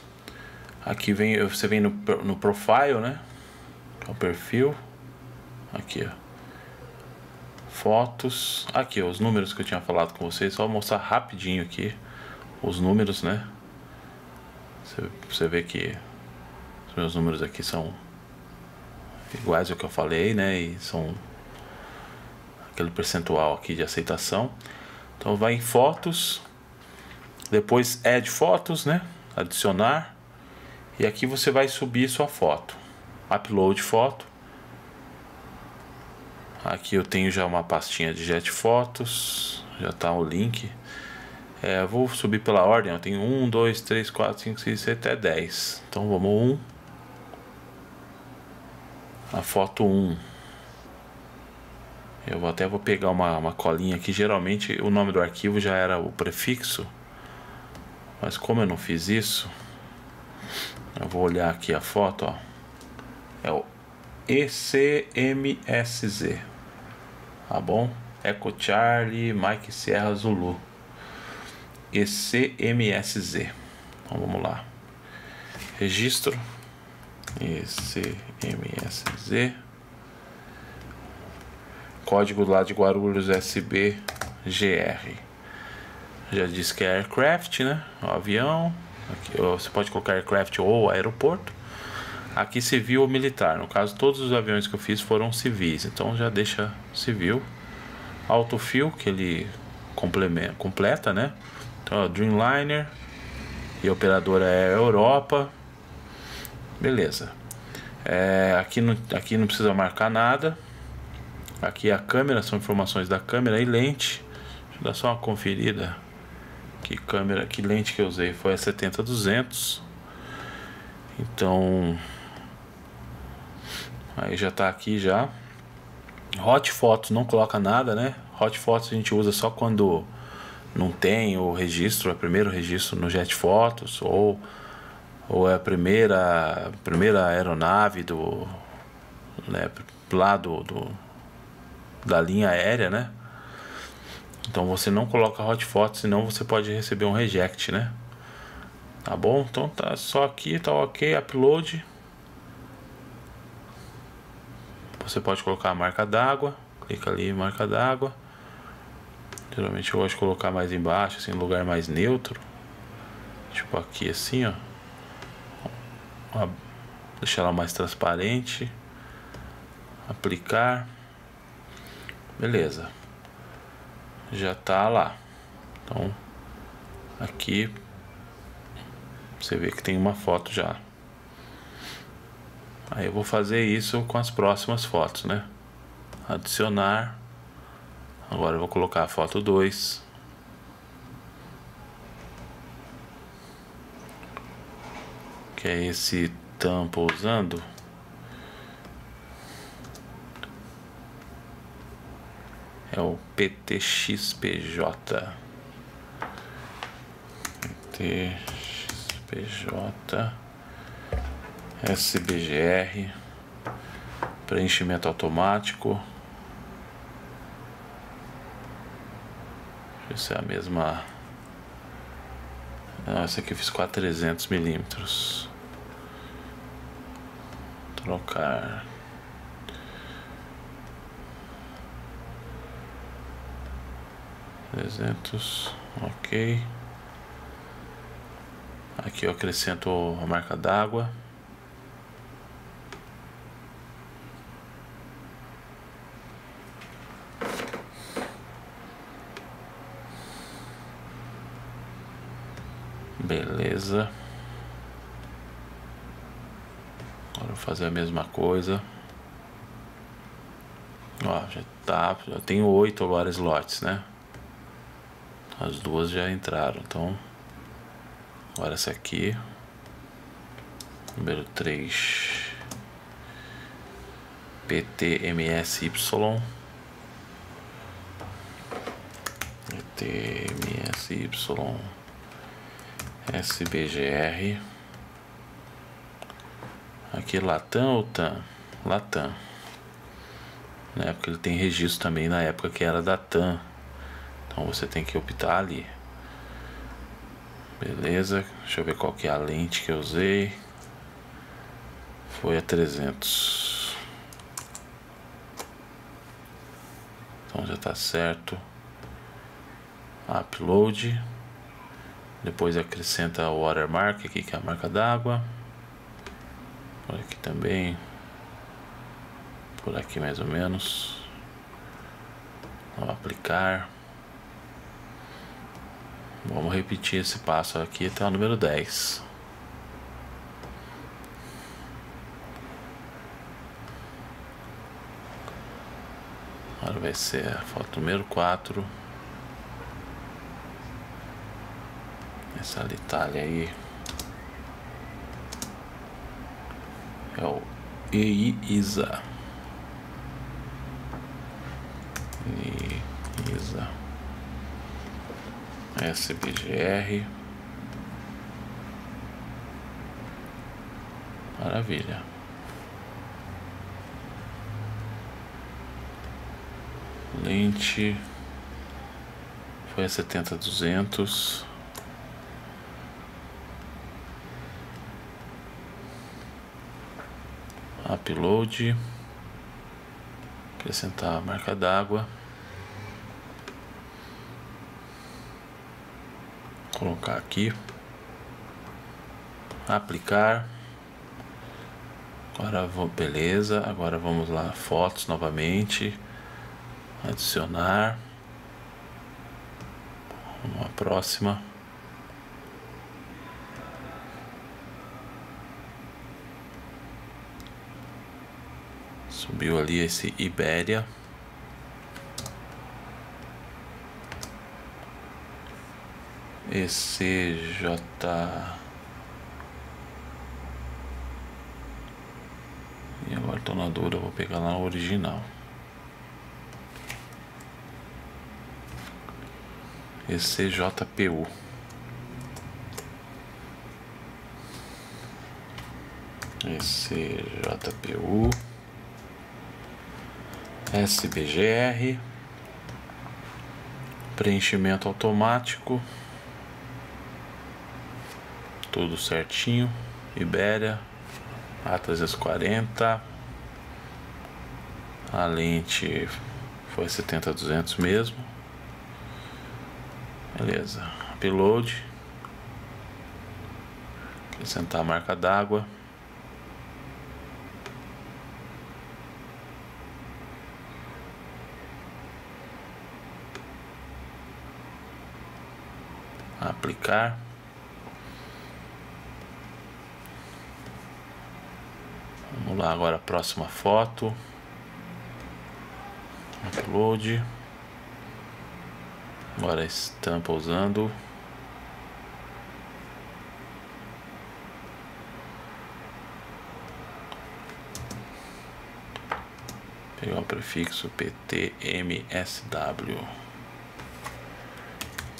Aqui vem, você vem no, no Profile, né? É o perfil. Aqui, ó. Fotos. Aqui, os números que eu tinha falado com vocês. Só mostrar rapidinho aqui os números, né? Você vê que os meus números aqui são iguais ao que eu falei, né? E são aquele percentual aqui de aceitação. Então vai em fotos, depois add fotos, né? Adicionar. E aqui você vai subir sua foto. Upload foto. Aqui eu tenho já uma pastinha de jet fotos, já está o link. É, vou subir pela ordem, eu tenho 1, 2, 3, 4, 5, 6, 7, até 10. Então vamos 1. A foto 1. Eu até vou pegar uma, uma colinha aqui. Geralmente o nome do arquivo já era o prefixo. Mas como eu não fiz isso, eu vou olhar aqui a foto. Ó. É o ECMSZ. Tá bom? Eco Charlie, Mike Sierra Zulu. ECMSZ. Então vamos lá. Registro. ECMSZ. Código lá de Guarulhos SBGR. Já disse que é aircraft, né? O avião. Aqui, você pode colocar aircraft ou aeroporto. Aqui civil ou militar. No caso, todos os aviões que eu fiz foram civis. Então já deixa civil. Autofill, que ele complementa, completa, né? Então, Dreamliner. E a operadora é Europa. Beleza. É, aqui, não, aqui não precisa marcar nada. Aqui a câmera, são informações da câmera e lente. Deixa eu dar só uma conferida. Que câmera, que lente que eu usei foi a 70-200. Então, aí já tá aqui já. Hot Fotos não coloca nada, né? Hot Fotos a gente usa só quando não tem o registro, é o primeiro registro no Jet Fotos ou ou é a primeira primeira aeronave do né, do, do da linha aérea, né? Então você não coloca hot foto, senão você pode receber um reject, né? Tá bom? Então tá só aqui, tá ok, upload. Você pode colocar a marca d'água, clica ali marca d'água. Geralmente eu gosto de colocar mais embaixo, assim, lugar mais neutro. Tipo aqui assim, ó. Deixar ela mais transparente. Aplicar. Beleza. Já tá lá. Então, aqui você vê que tem uma foto já. Aí eu vou fazer isso com as próximas fotos, né? Adicionar. Agora eu vou colocar a foto 2. Que é esse tampo usando. é o PTXPJ. PTXPJ SBGR preenchimento automático. Isso é a mesma. Não, essa aqui eu fiz 400 milímetros. Trocar. trezentos, ok. Aqui eu acrescento a marca d'água. Beleza. Agora vou fazer a mesma coisa. Ó, já tá, já tenho oito agora slots, né? As duas já entraram, então agora essa aqui, número 3, PTMSY, PTMSY, SBGR, aqui Latam ou TAM? Latam. né? Porque ele tem registro também na época que era da TAM. Então você tem que optar ali. Beleza, deixa eu ver qual que é a lente que eu usei. Foi a 300. Então já tá certo. Upload. Depois acrescenta o watermark aqui que é a marca d'água. Por aqui também. Por aqui mais ou menos. Vou aplicar. Vamos repetir esse passo aqui até o número 10. Agora vai ser a foto número 4. Essa Itália aí é o EISA. EISA. SBGR. Maravilha. Lente foi setenta duzentos. Upload. Acrescentar a marca d'água. colocar aqui. Aplicar. Agora vou beleza agora vamos lá fotos novamente. Adicionar. Uma próxima subiu ali esse Ibéria ECJ e agora tonadora eu vou pegar lá o original. ECJPU ECJPU SBGR preenchimento automático tudo certinho. Ibéria A340. A lente foi 70-200 mesmo. Beleza. Upload. Acrescentar a marca d'água. Aplicar. Vamos lá agora a próxima foto. Upload. Agora a estampa usando. Pegar o prefixo PTMSW.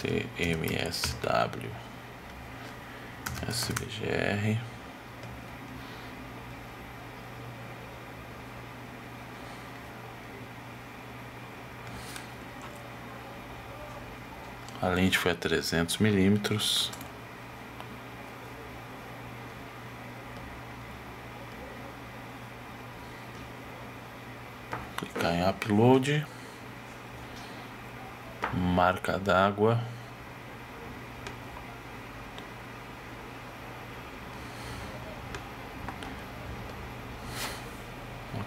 TMSW. SVGR. A lente foi a 300 milímetros. Clicar em upload. Marca d'água.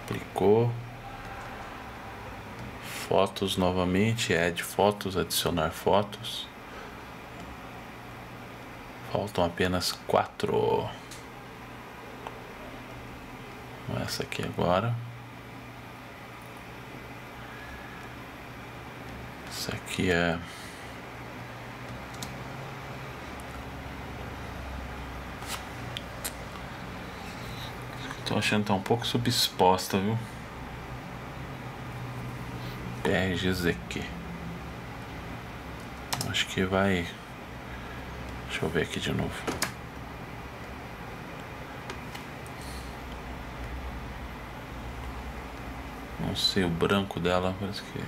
Aplicou fotos novamente, add fotos, adicionar fotos. Faltam apenas quatro. Essa aqui agora. Essa aqui é Tô achando que tá um pouco subexposta, viu? PRGZQ. Acho que vai. Deixa eu ver aqui de novo. Não sei o branco dela, parece que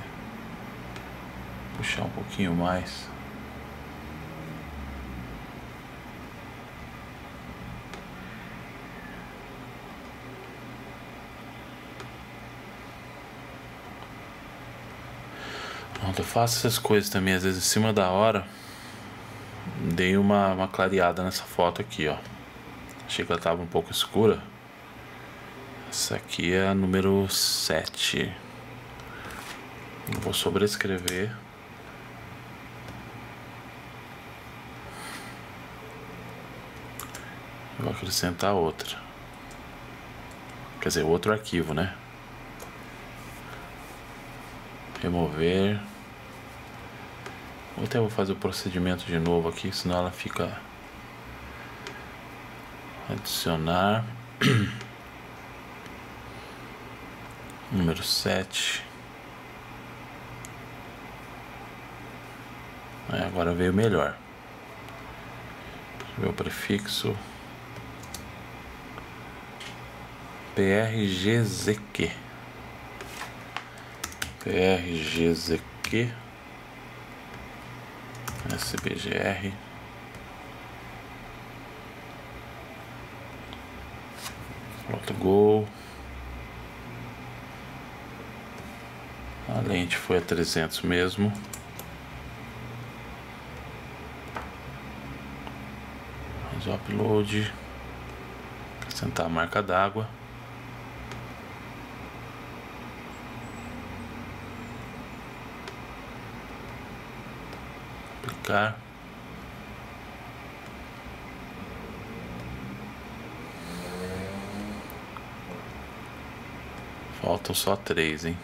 puxar um pouquinho mais. Pronto, eu faço essas coisas também, às vezes em cima da hora. Dei uma, uma clareada nessa foto aqui, ó. Achei que ela tava um pouco escura. Essa aqui é a número 7. vou sobrescrever. Vou acrescentar outra. Quer dizer, outro arquivo, né? Remover. Até vou fazer o procedimento de novo aqui, senão ela fica adicionar. <clears throat> Número sete. É, agora veio melhor. O prefixo. PRGZQ PRGZQ SBGR gol. A lente foi a 300 mesmo. Faz o upload. Acrescentar a marca d'água. Aplicar. Faltam só três, hein?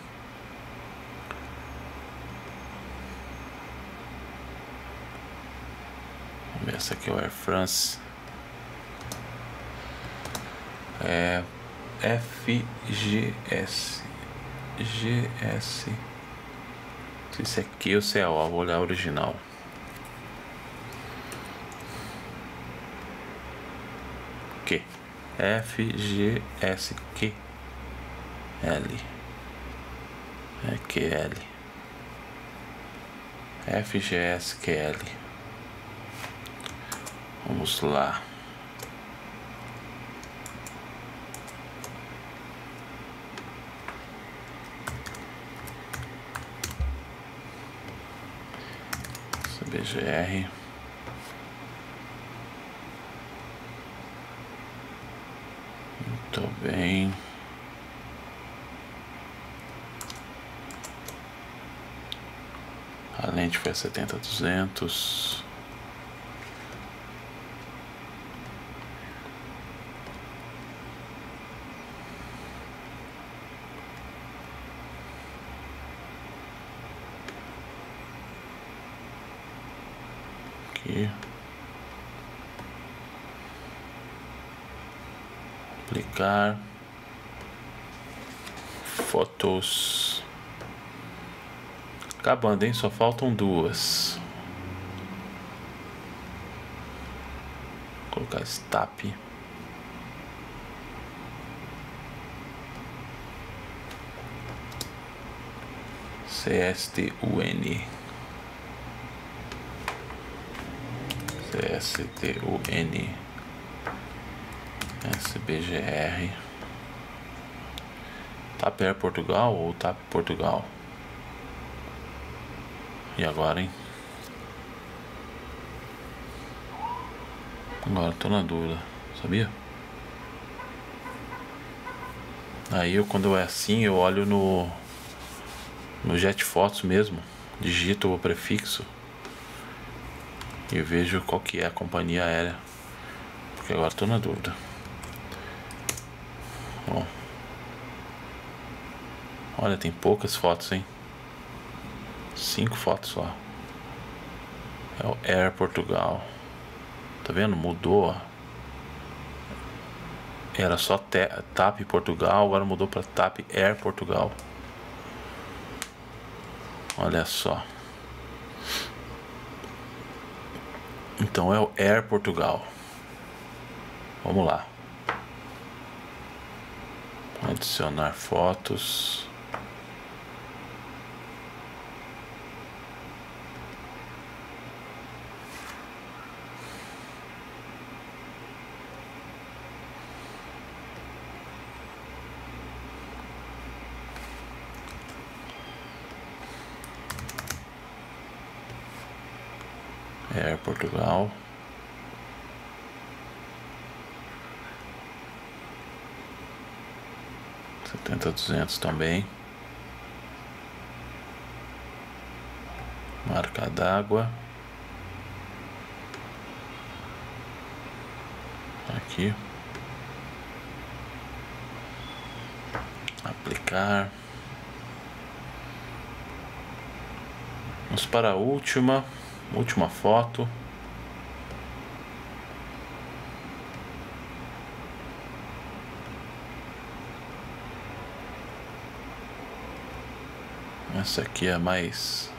Vamos ver essa aqui é o Air France. É FGS. GS. Não sei se é Q ou se é O. Vou olhar a original. Q. FGSQ. L. É QL FGSQL vamos lá. BGR muito bem A lente foi a 70 200. Aqui. Aplicar. Fotos. Acabando, hein? Só faltam duas. Vou colocar stap. CSTUN. CSTUN. SBGR. TAP Portugal ou TAP Portugal? E agora, hein? Agora tô na dúvida, sabia? Aí eu quando é assim eu olho no no Jet Fotos mesmo, digito o prefixo e vejo qual que é a companhia aérea. Porque agora tô na dúvida. Ó. Olha, tem poucas fotos, hein? Cinco fotos só. É o Air Portugal. Tá vendo? Mudou. Era só TAP Portugal, agora mudou para TAP Air Portugal. Olha só. Então é o Air Portugal. Vamos lá adicionar fotos. é Portugal. Setenta duzentos também. Marca d'água. Aqui. Aplicar. Vamos para a última, última foto. Essa aqui é mais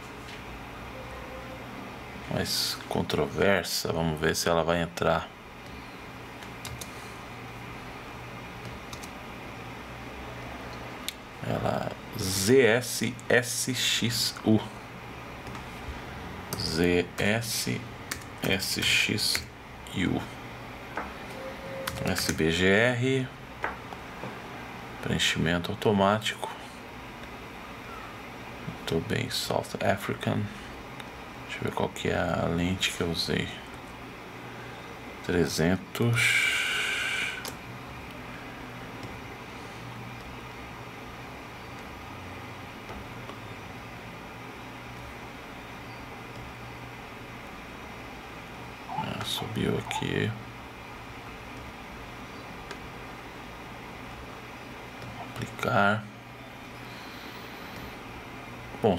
mais controversa. Vamos ver se ela vai entrar. Ela ZSSXU. ZSSXU. SBGR. Preenchimento automático. Muito bem, South African. Deixa eu ver qual que é a lente que eu usei. 300 subiu aqui. Aplicar.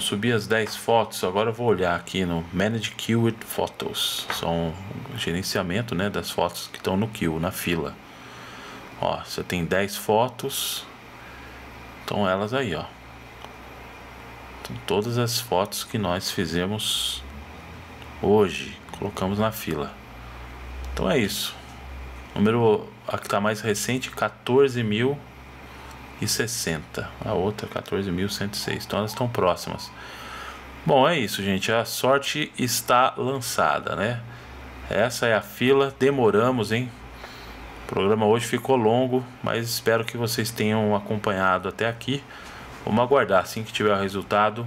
Subi as 10 fotos, agora eu vou olhar aqui no Manage Queued Photos. São gerenciamento né, das fotos que estão no queue, na fila. Ó, você tem 10 fotos. Estão elas aí, ó. Então, todas as fotos que nós fizemos hoje, colocamos na fila. Então é isso. número a que está mais recente, 14.060. A outra, 14.106. Então elas estão próximas. Bom, é isso, gente. A sorte está lançada, né? Essa é a fila. Demoramos, hein? O programa hoje ficou longo, mas espero que vocês tenham acompanhado até aqui. Vamos aguardar. Assim que tiver o resultado,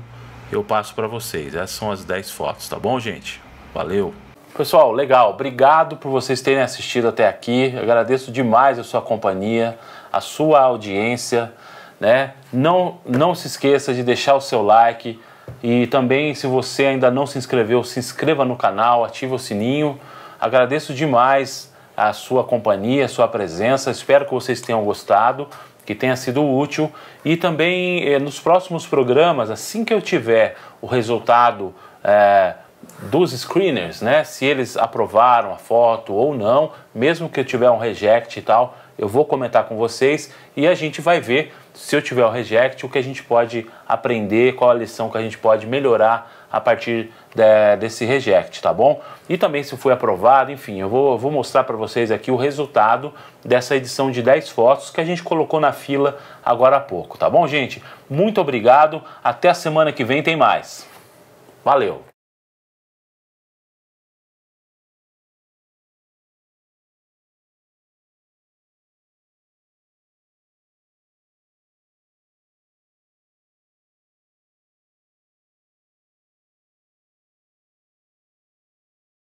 eu passo para vocês. Essas são as 10 fotos, tá bom, gente? Valeu! Pessoal, legal. Obrigado por vocês terem assistido até aqui. agradeço demais a sua companhia, a sua audiência. Né? Não, não se esqueça de deixar o seu like e também, se você ainda não se inscreveu, se inscreva no canal, ative o sininho. Agradeço demais a sua companhia, a sua presença. Espero que vocês tenham gostado, que tenha sido útil. E também eh, nos próximos programas, assim que eu tiver o resultado. Eh, dos screeners, né? Se eles aprovaram a foto ou não, mesmo que eu tiver um reject e tal, eu vou comentar com vocês e a gente vai ver se eu tiver o reject, o que a gente pode aprender, qual a lição que a gente pode melhorar a partir de, desse reject, tá bom? E também se foi aprovado, enfim, eu vou, vou mostrar para vocês aqui o resultado dessa edição de 10 fotos que a gente colocou na fila agora há pouco, tá bom, gente? Muito obrigado, até a semana que vem tem mais. Valeu!